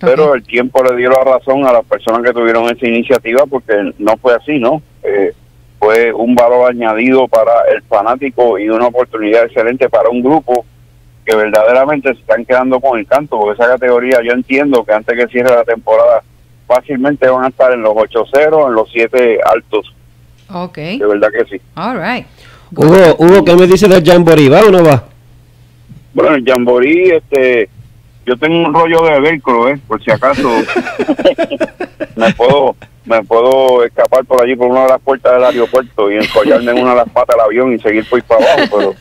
Pero el tiempo le dio la razón a las personas que tuvieron esa iniciativa porque no fue así, ¿no? Eh, fue un valor añadido para el fanático y una oportunidad excelente para un grupo que verdaderamente se están quedando con el canto, porque esa categoría yo entiendo que antes que cierre la temporada fácilmente van a estar en los 8-0, en los 7 altos, Ok, de verdad que sí. all right. Hugo, Hugo, ¿qué me dice del Jamboree? ¿Va o no va? Bueno, el Jamboree, este, yo tengo un rollo de velcro, ¿eh? Por si acaso *laughs* me puedo me puedo escapar por allí por una de las puertas del aeropuerto y encollarme en una de las patas del avión y seguir por ahí para abajo, pero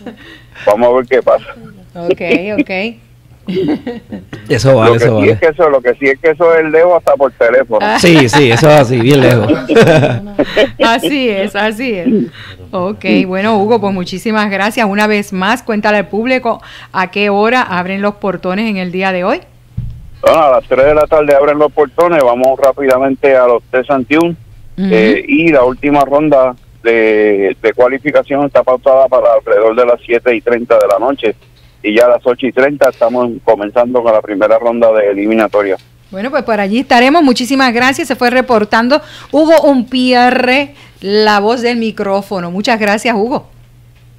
vamos a ver qué pasa. Ok, ok. *laughs* Eso vale, lo que eso sí vale. es que eso, lo que sí es que eso es el dedo hasta por teléfono. Sí, sí, eso es así, bien lejos. *laughs* Así es, así es. Ok, bueno, Hugo, pues muchísimas gracias. Una vez más, cuéntale al público a qué hora abren los portones en el día de hoy. Bueno, a las 3 de la tarde abren los portones, vamos rápidamente a los test Santiún eh, y la última ronda de, de cualificación está pautada para alrededor de las 7 y 30 de la noche y ya a las 8 y 30 estamos comenzando con la primera ronda de eliminatoria. Bueno, pues por allí estaremos. Muchísimas gracias. Se fue reportando Hugo Umpierre, la voz del micrófono. Muchas gracias, Hugo.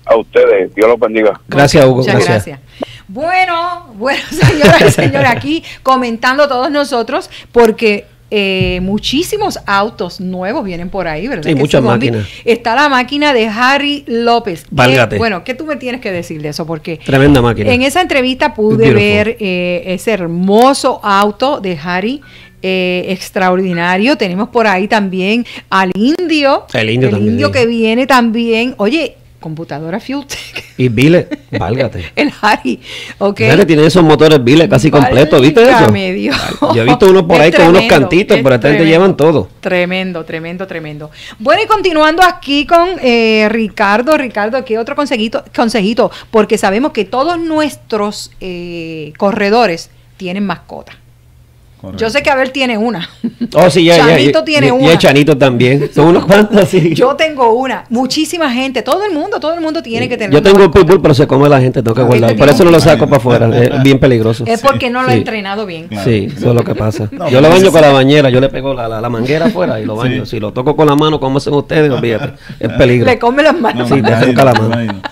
A ustedes, Dios los bendiga. Gracias, Hugo. Muchas gracias. Bueno, bueno, *laughs* señoras y señores, aquí comentando todos nosotros, porque eh, muchísimos autos nuevos vienen por ahí, ¿verdad? Sí, muchas máquinas. Está la máquina de Harry López. ¿Qué- Válgate. bueno, ¿qué tú me tienes que decir de eso? Porque Tremenda máquina. en esa entrevista pude ver eh, ese hermoso auto de Harry. eh, extraordinario. Tenemos por ahí también al indio. El indio también, indio sí. que viene también. Oye, computadora Fueltech. Y Vile, *laughs* válgate. El Harry. Ok. Fíjate, tienen esos motores Vile casi completos, ¿viste eso? Dios. Yo he visto unos por Es ahí con unos cantitos, pero gente tremendo. llevan todo. Tremendo, tremendo, tremendo. Bueno, y continuando aquí con eh, Ricardo. Ricardo, ¿qué otro consejito, consejito? Porque sabemos que todos nuestros eh, corredores tienen Yo sé que Abel tiene una. Oh, sí, ya, ya. Chanito tiene y, una. Y el Chanito también. *laughs* Son unos cuantos así. Yo tengo una. Muchísima gente. Todo el mundo, todo el mundo tiene que tener Yo tengo el pitbull, pero se come la gente, tengo que guardar. Por eso no lo saco para afuera, es *laughs* bien peligroso. Es porque no lo he Sí. entrenado bien. Sí, eso es lo que pasa. *laughs* No, yo lo baño sí. con la bañera, yo le pego la, la, la manguera afuera y lo baño. Si lo toco con la mano, como hacen ustedes, olvídate. Es peligro. Le come las manos. Sí, te la mano.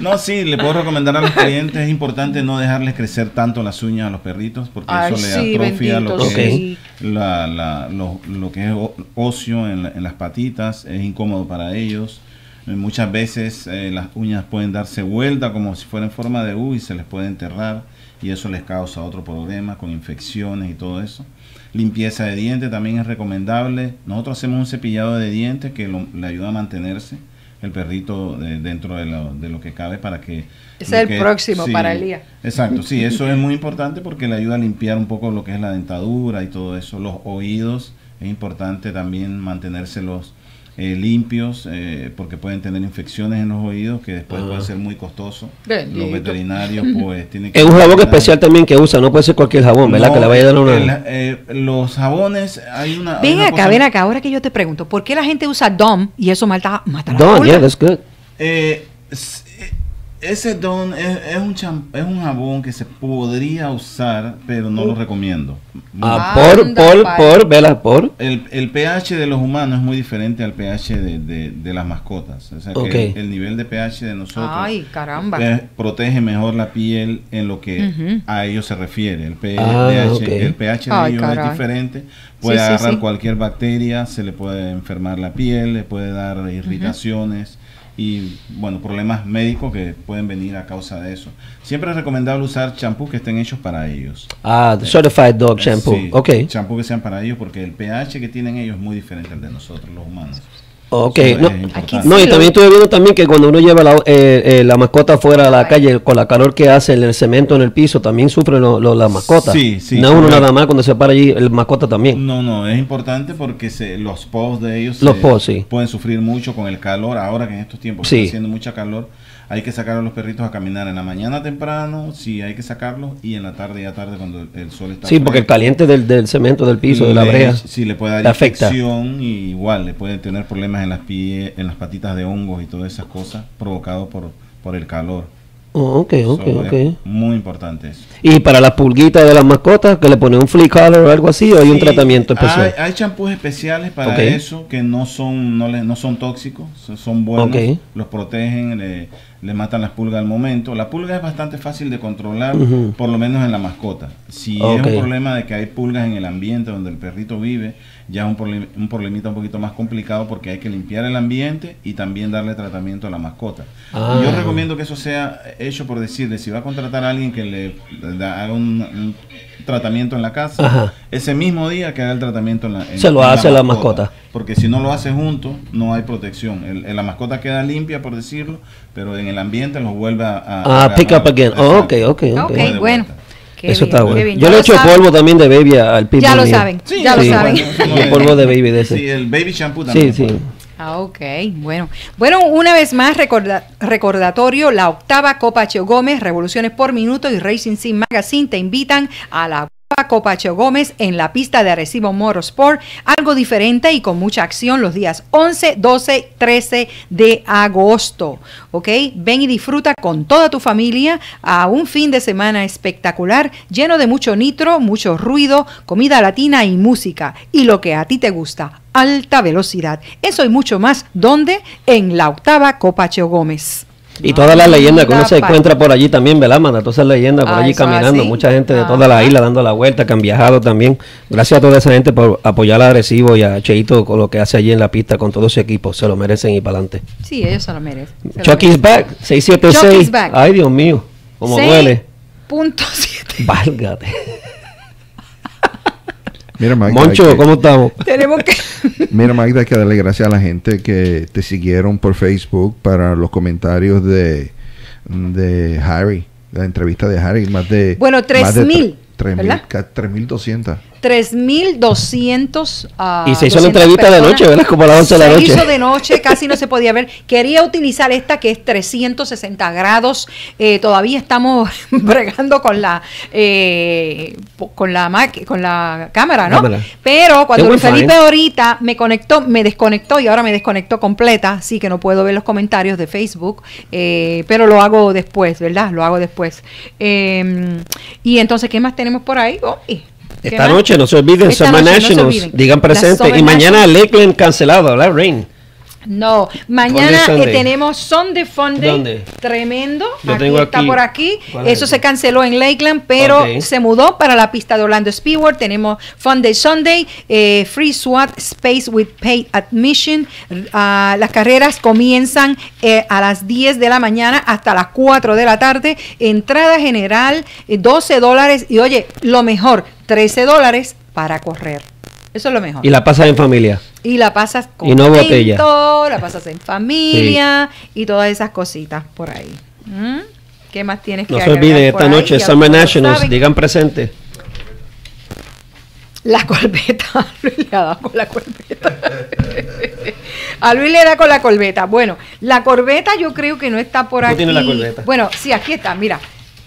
No, sí, le puedo recomendar a los clientes, es importante no dejarles crecer tanto las uñas a los perritos porque Ay, eso le sí, atrofia lo que sí. es la, la- lo, lo que es o- óseo en, la- en las patitas, es incómodo para ellos. Eh, Muchas veces eh, las uñas pueden darse vuelta como si fuera en forma de U y se les puede enterrar y eso les causa otro problema con infecciones y todo eso. Limpieza de dientes también es recomendable. Nosotros hacemos un cepillado de dientes que lo- le ayuda a mantenerse el perrito de- dentro de lo, de lo que cabe para que... Es el que- próximo para el día. Exacto, sí, *laughs* eso es muy importante porque le ayuda a limpiar un poco lo que es la dentadura y todo eso. Los oídos, es importante también mantenérselos eh, limpios eh, porque pueden tener infecciones en los oídos que después Ah. puede ser muy costoso. Bendito. Los veterinarios pues *laughs* tienen que... Es un jabón especial también que usa, no puede ser cualquier jabón, ¿verdad? No, que le vaya a dar el- una... eh, los jabones, hay una... hay Ven una acá, cosa- ven acá, ahora que yo te pregunto, ¿por qué la gente usa DOM y eso mata, mata la cola? yeah, that's good. Eh, Ese don es, es un cham- es un jabón que se podría usar, pero no lo recomiendo. Ah, por, por, por, vela, por. El, el pH de los humanos es muy diferente al pH de, de- de las mascotas. O sea que Ok. el, el nivel de pH de nosotros Ay, caramba. eh, protege mejor la piel en lo que a ellos se refiere. El, Ah, pH, ok. el pH de Ay, ellos caray. es diferente. Puede Sí, agarrar sí. cualquier bacteria, se le puede enfermar la piel, le puede dar irritaciones y bueno, problemas médicos que pueden venir a causa de eso. Siempre es recomendable usar champús que estén hechos para ellos. Ah, Certified Dog Shampoo. Sí, Ok. champú que sean para ellos porque el pH que tienen ellos es muy diferente al de nosotros, los humanos. Ok, no, y también estuve viendo también que cuando uno lleva la, eh, eh, la mascota fuera a la calle con la calor que hace el, el cemento en el piso, también sufren lo- lo- las mascotas. Sí, sí, No uno nada más cuando se para allí, el mascota también. No, no, es importante porque se, los posts de ellos Los se- sí. pueden sufrir mucho con el calor. Ahora que en estos tiempos Sí. está haciendo mucha calor, hay que sacar a los perritos a caminar en la mañana temprano, sí, hay que sacarlos, y en la tarde y a tarde cuando el, el sol está Sí, porque el caliente del, del cemento del piso, de la brea, Sí, le puede dar infección y igual le puede tener problemas en las pie, en las patitas de hongos y todas esas cosas provocados por, por el calor. Oh, ok, ok, So, ok. Muy importante eso. Y para las pulguitas de las mascotas, que le ponen un flea collar o algo así, o hay un tratamiento especial. Hay, champús especiales para Ok. eso que no son no, le- no son tóxicos, so- son buenos, Ok. los protegen, le, le matan las pulgas al momento. La pulga es bastante fácil de controlar, Ujú. por lo menos en la mascota. Si Ok. es un problema de que hay pulgas en el ambiente donde el perrito vive, ya es un, problem- un problemita un poquito más complicado porque hay que limpiar el ambiente y también darle tratamiento a la mascota. Ah. Yo recomiendo que eso sea hecho por decirle, si va a contratar a alguien que le, le haga un, un tratamiento en la casa, Ajá. ese mismo día que haga el tratamiento en la en- Se lo en hace la mascota. Porque si no lo hace junto, no hay protección. El- el- la mascota queda limpia, por decirlo, pero en el ambiente los vuelve a... a- Ah, a pick up again. Oh, ok, ok, ok. Ok, bueno. Qué Eso bien, está bueno. Yo le echo polvo también de baby al pitbull Ya lo mío. saben, ya lo saben. El polvo de baby de ese. Sí, el baby shampoo Sí, también. sí. Ah, ok, bueno. Bueno, una vez más, recorda- recordatorio, la octava Copa Cheo Gómez, Revoluciones por Minuto y Racing Sim Magazine te invitan a la octava Copa Cheo Gómez en la pista de Arecibo Motorsport, algo diferente y con mucha acción los días 11, 12, 13 de agosto, ¿ok? Ven y disfruta con toda tu familia a un fin de semana espectacular, lleno de mucho nitro, mucho ruido, comida latina y música, y lo que a ti te gusta, alta velocidad. Eso y mucho más, ¿dónde? En la octava Copa Cheo Gómez. Y todas las leyendas que uno se encuentra por allí también, ¿verdad, manda? Todas esas leyendas por Ah, allí caminando, así. mucha gente de toda la isla dando la vuelta, que han viajado también. Gracias a toda esa gente por apoyar a Arecibo y a Cheito con lo que hace allí en la pista con todo su equipo. Se lo merecen y para adelante. Sí, ellos se lo merecen. se lo Chucky's merecen. back, Chucky's 676. back. Ay, Dios mío, como duele. Punto siete. Válgate. Mira, Magda, Moncho, hay que- ¿cómo estamos? *laughs* Tenemos que... Mira, Magda, hay que darle gracias a la gente que te siguieron por Facebook para los comentarios de, de Harry, la entrevista de Harry. Más de. Bueno, más de 3,000, tre- ¿verdad? 3.200. 3.200 ah, Y se hizo la 200 entrevista de noche, ¿verdad? Como a las 11 de la Se noche. hizo de noche, casi no se podía ver. Quería utilizar esta que es 360 grados. Eh, todavía estamos *laughs* bregando con la eh, con la con la cámara, ¿no? Cámara. Pero cuando Luis Felipe fine. ahorita me conectó, me desconectó y ahora me desconectó completa, así que no puedo ver los comentarios de Facebook, eh, pero lo hago después, ¿verdad? Lo hago después. Eh, y entonces, ¿qué más tenemos por ahí? Oh, ¿y qué Esta noche no se olviden, Summer no Nationals, digan presente. Y mañana. Lakeland cancelado, ¿verdad? Rain. No, mañana eh, tenemos Sunday Funday ¿Dónde? tremendo. Aquí tengo está aquí. por aquí. ¿Cuál es Eso se canceló en Lakeland, pero se mudó para la pista de Orlando Speedway. Tenemos Funday Sunday, eh, Free SWAT Space with Paid Admission. Ah, las carreras comienzan eh, a las 10 de la mañana hasta las 4 de la tarde. Entrada general, eh, 12 dólares. Y oye, lo mejor, 13 dólares para correr. Eso es lo mejor. Y la pasas en familia. Y la pasas con Y no botella. la pasas en familia y todas esas cositas por ahí. ¿Mm? ¿Qué más tienes que No se olviden, esta noche Summer Nationals, digan presente. La corbeta. *laughs* A Luis le ha dado con la corbeta. *laughs* A Luis le da con la corbeta. Bueno, la corbeta yo creo que no está por ¿Tú aquí. tienes la corbeta? Bueno, sí, aquí está. Mira,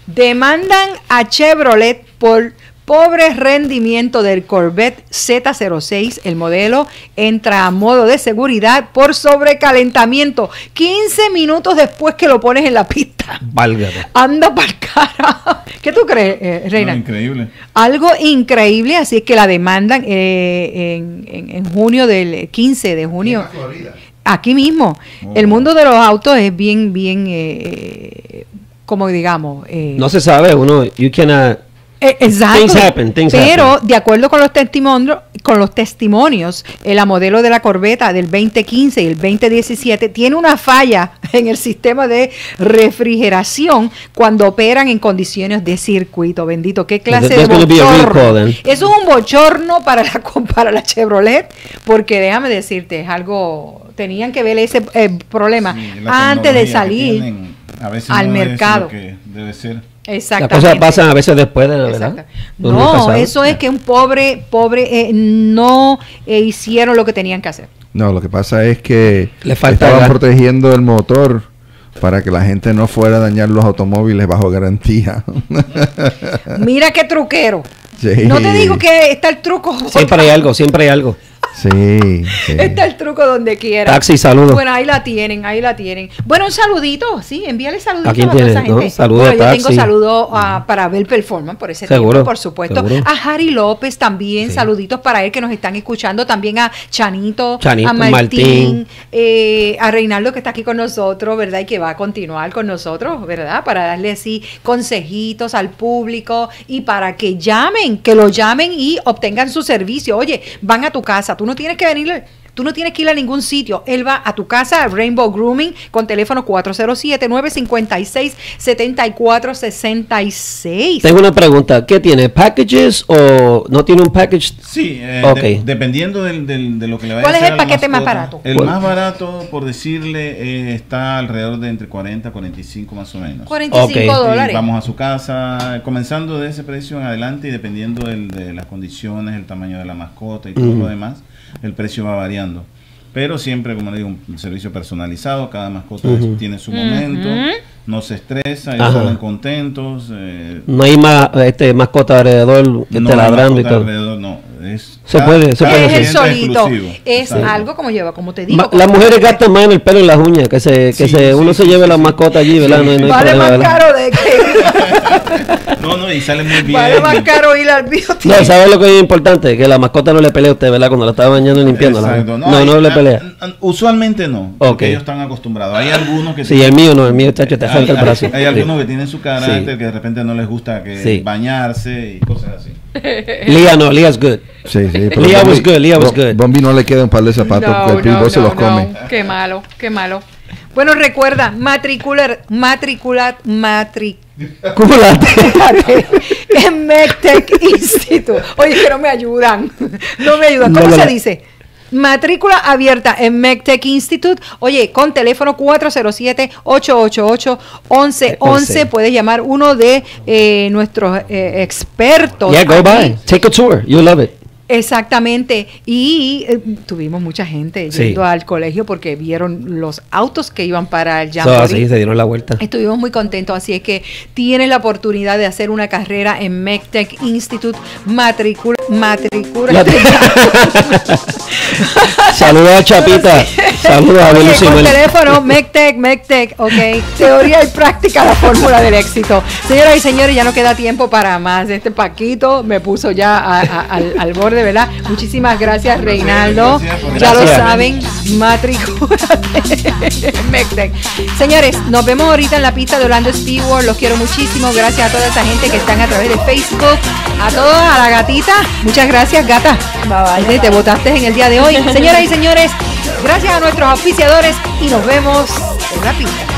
demandan a Chevrolet por Pobre rendimiento del Corvette Z06, el modelo entra a modo de seguridad por sobrecalentamiento 15 minutos después que lo pones en la pista. Válgate. Anda para cara. ¿Qué tú crees, eh, Reina? No, increíble. Algo increíble, así es que la demandan eh, en, en- en junio del 15 de junio. Aquí mismo. El mundo de los autos es bien, bien, eh, como digamos. eh, No se sabe, uno, you cannot. Eh, Exacto. Things happen, things Pero happen. de acuerdo con los testimonios, con los testimonios, eh, la modelo de la Corbeta del 2015 y el 2017 tiene una falla *laughs* en el sistema de refrigeración cuando operan en condiciones de circuito. Bendito, qué clase de bochorno. Eso es un bochorno para la *laughs* para la Chevrolet, porque déjame decirte, es algo tenían que ver ese eh, problema antes de salir tienen, a veces al no es mercado. Ser. Las Exactamente. cosas pasan a veces después de la verdad. No, eso es que un pobre, pobre, eh, no eh, hicieron lo que tenían que hacer. No, lo que pasa es que Le falta estaban gas. protegiendo el motor para que la gente no fuera a dañar los automóviles bajo garantía. Mira qué truquero. *laughs* Sí. No te digo que está el truco. Siempre hay algo, siempre hay algo. Sí, sí. Está el truco donde quiera. Taxi, saludos. Bueno, ahí la tienen, ahí la tienen. Bueno, un saludito, sí, envíale saluditos ¿A quién a, toda tiene, esa no? gente. Saludos bueno, a yo tengo saludos ah, para Bel Performance por ese Seguro, tiempo, por supuesto. seguro. A Harry López también, saluditos para él que nos están escuchando. También a Chanito, Chanito, a Martín, Martín. eh, a Reinaldo que está aquí con nosotros, ¿verdad? Y que va a continuar con nosotros, ¿verdad? Para darle así consejitos al público y para que llamen, que lo llamen y obtengan su servicio. Oye, van a tu casa, tú no tienes que venir. Tú no tienes que ir a ningún sitio. Él va a tu casa, a Rainbow Grooming, con teléfono 407-956-7466. Tengo una pregunta. ¿Qué tiene? ¿Packages o no tiene un package? Sí, eh, Ok. de- dependiendo del, del- de lo que le vaya ¿Cuál a es hacer el a la paquete más barato? El ¿Cuál? más barato, por decirle, eh, está alrededor de entre 40 y 45 más o menos. 45 Ok. dólares. Y vamos a su casa, comenzando de ese precio en adelante y dependiendo del- de las condiciones, el tamaño de la mascota y todo lo demás, el precio va variando. Pero siempre, como le digo, un servicio personalizado, cada mascota tiene su momento, no se estresa, ellos salen contentos. eh, No hay más este, mascota alrededor este, no hay ladrando y mascota todo. alrededor, no, es Se puede, se puede es el solito. exclusivo. Es Exacto. algo como lleva, como te digo. Ma- como- las mujeres gastan más en el pelo y las uñas, que se, que Sí, se sí, uno sí, se lleve sí, la mascota allí, ¿verdad? No, hay- no Vale problema, más ¿verdad? caro de que *laughs* No, no, y sale muy bien. vale más caro ir al beauty. No, ¿sabes lo que es importante? Que la mascota no le pelea a usted, ¿verdad? Cuando la está bañando y limpiándola. Exacto. No, no, hay- le pelea. Usualmente no, porque ellos están acostumbrados. Hay algunos que Sí, el mío no, el mío, chacho, te hay, arranca el brazo. hay algunos que tienen su carácter Sí. que de repente no les gusta que Sí. bañarse y cosas así. *laughs* Lía no, Lia's good. Sí, sí. pero Leah was good, Leah was good. Bombi no le queda un par de zapatos porque el pitbull se los come. Qué malo, qué malo. Bueno, recuerda, matricular, matricular, en MedTech Institute. Oye, que no me ayudan. No me ayudan. ¿Cómo No, se no. dice? Matrícula abierta en MedTech Institute. Oye, con teléfono 407-888-1111. Puedes llamar uno de eh, nuestros eh, expertos. Yeah, go by. Take a tour. You'll love it. Exactamente. Y eh, tuvimos mucha gente Sí. yendo al colegio porque vieron los autos que iban para el So, Jamboree. así se dieron la vuelta. Estuvimos muy contentos, así es que tienes la oportunidad de hacer una carrera en MECTEC Institute, matricula, matricula. *laughs* Saludos a Chapita. Saludos a Oye, con teléfono, MECTEC, MECTEC, ok. Teoría y práctica, la fórmula del éxito. Señoras y señores, ya no queda tiempo para más. Este Paquito me puso ya a- a- al, al borde, ¿verdad? Muchísimas gracias, Reinaldo. Ya lo saben, matricúlate *laughs* en MECTEC. Señores, nos vemos ahorita en la pista de Orlando Stewart. Los quiero muchísimo. Gracias a toda esa gente que están a través de Facebook. A todos, a la gatita. Muchas gracias, gata. Bye, bye, te votaste en el día de hoy. *laughs* Señoras y señores, gracias a nuestros auspiciadores y nos vemos en la pista.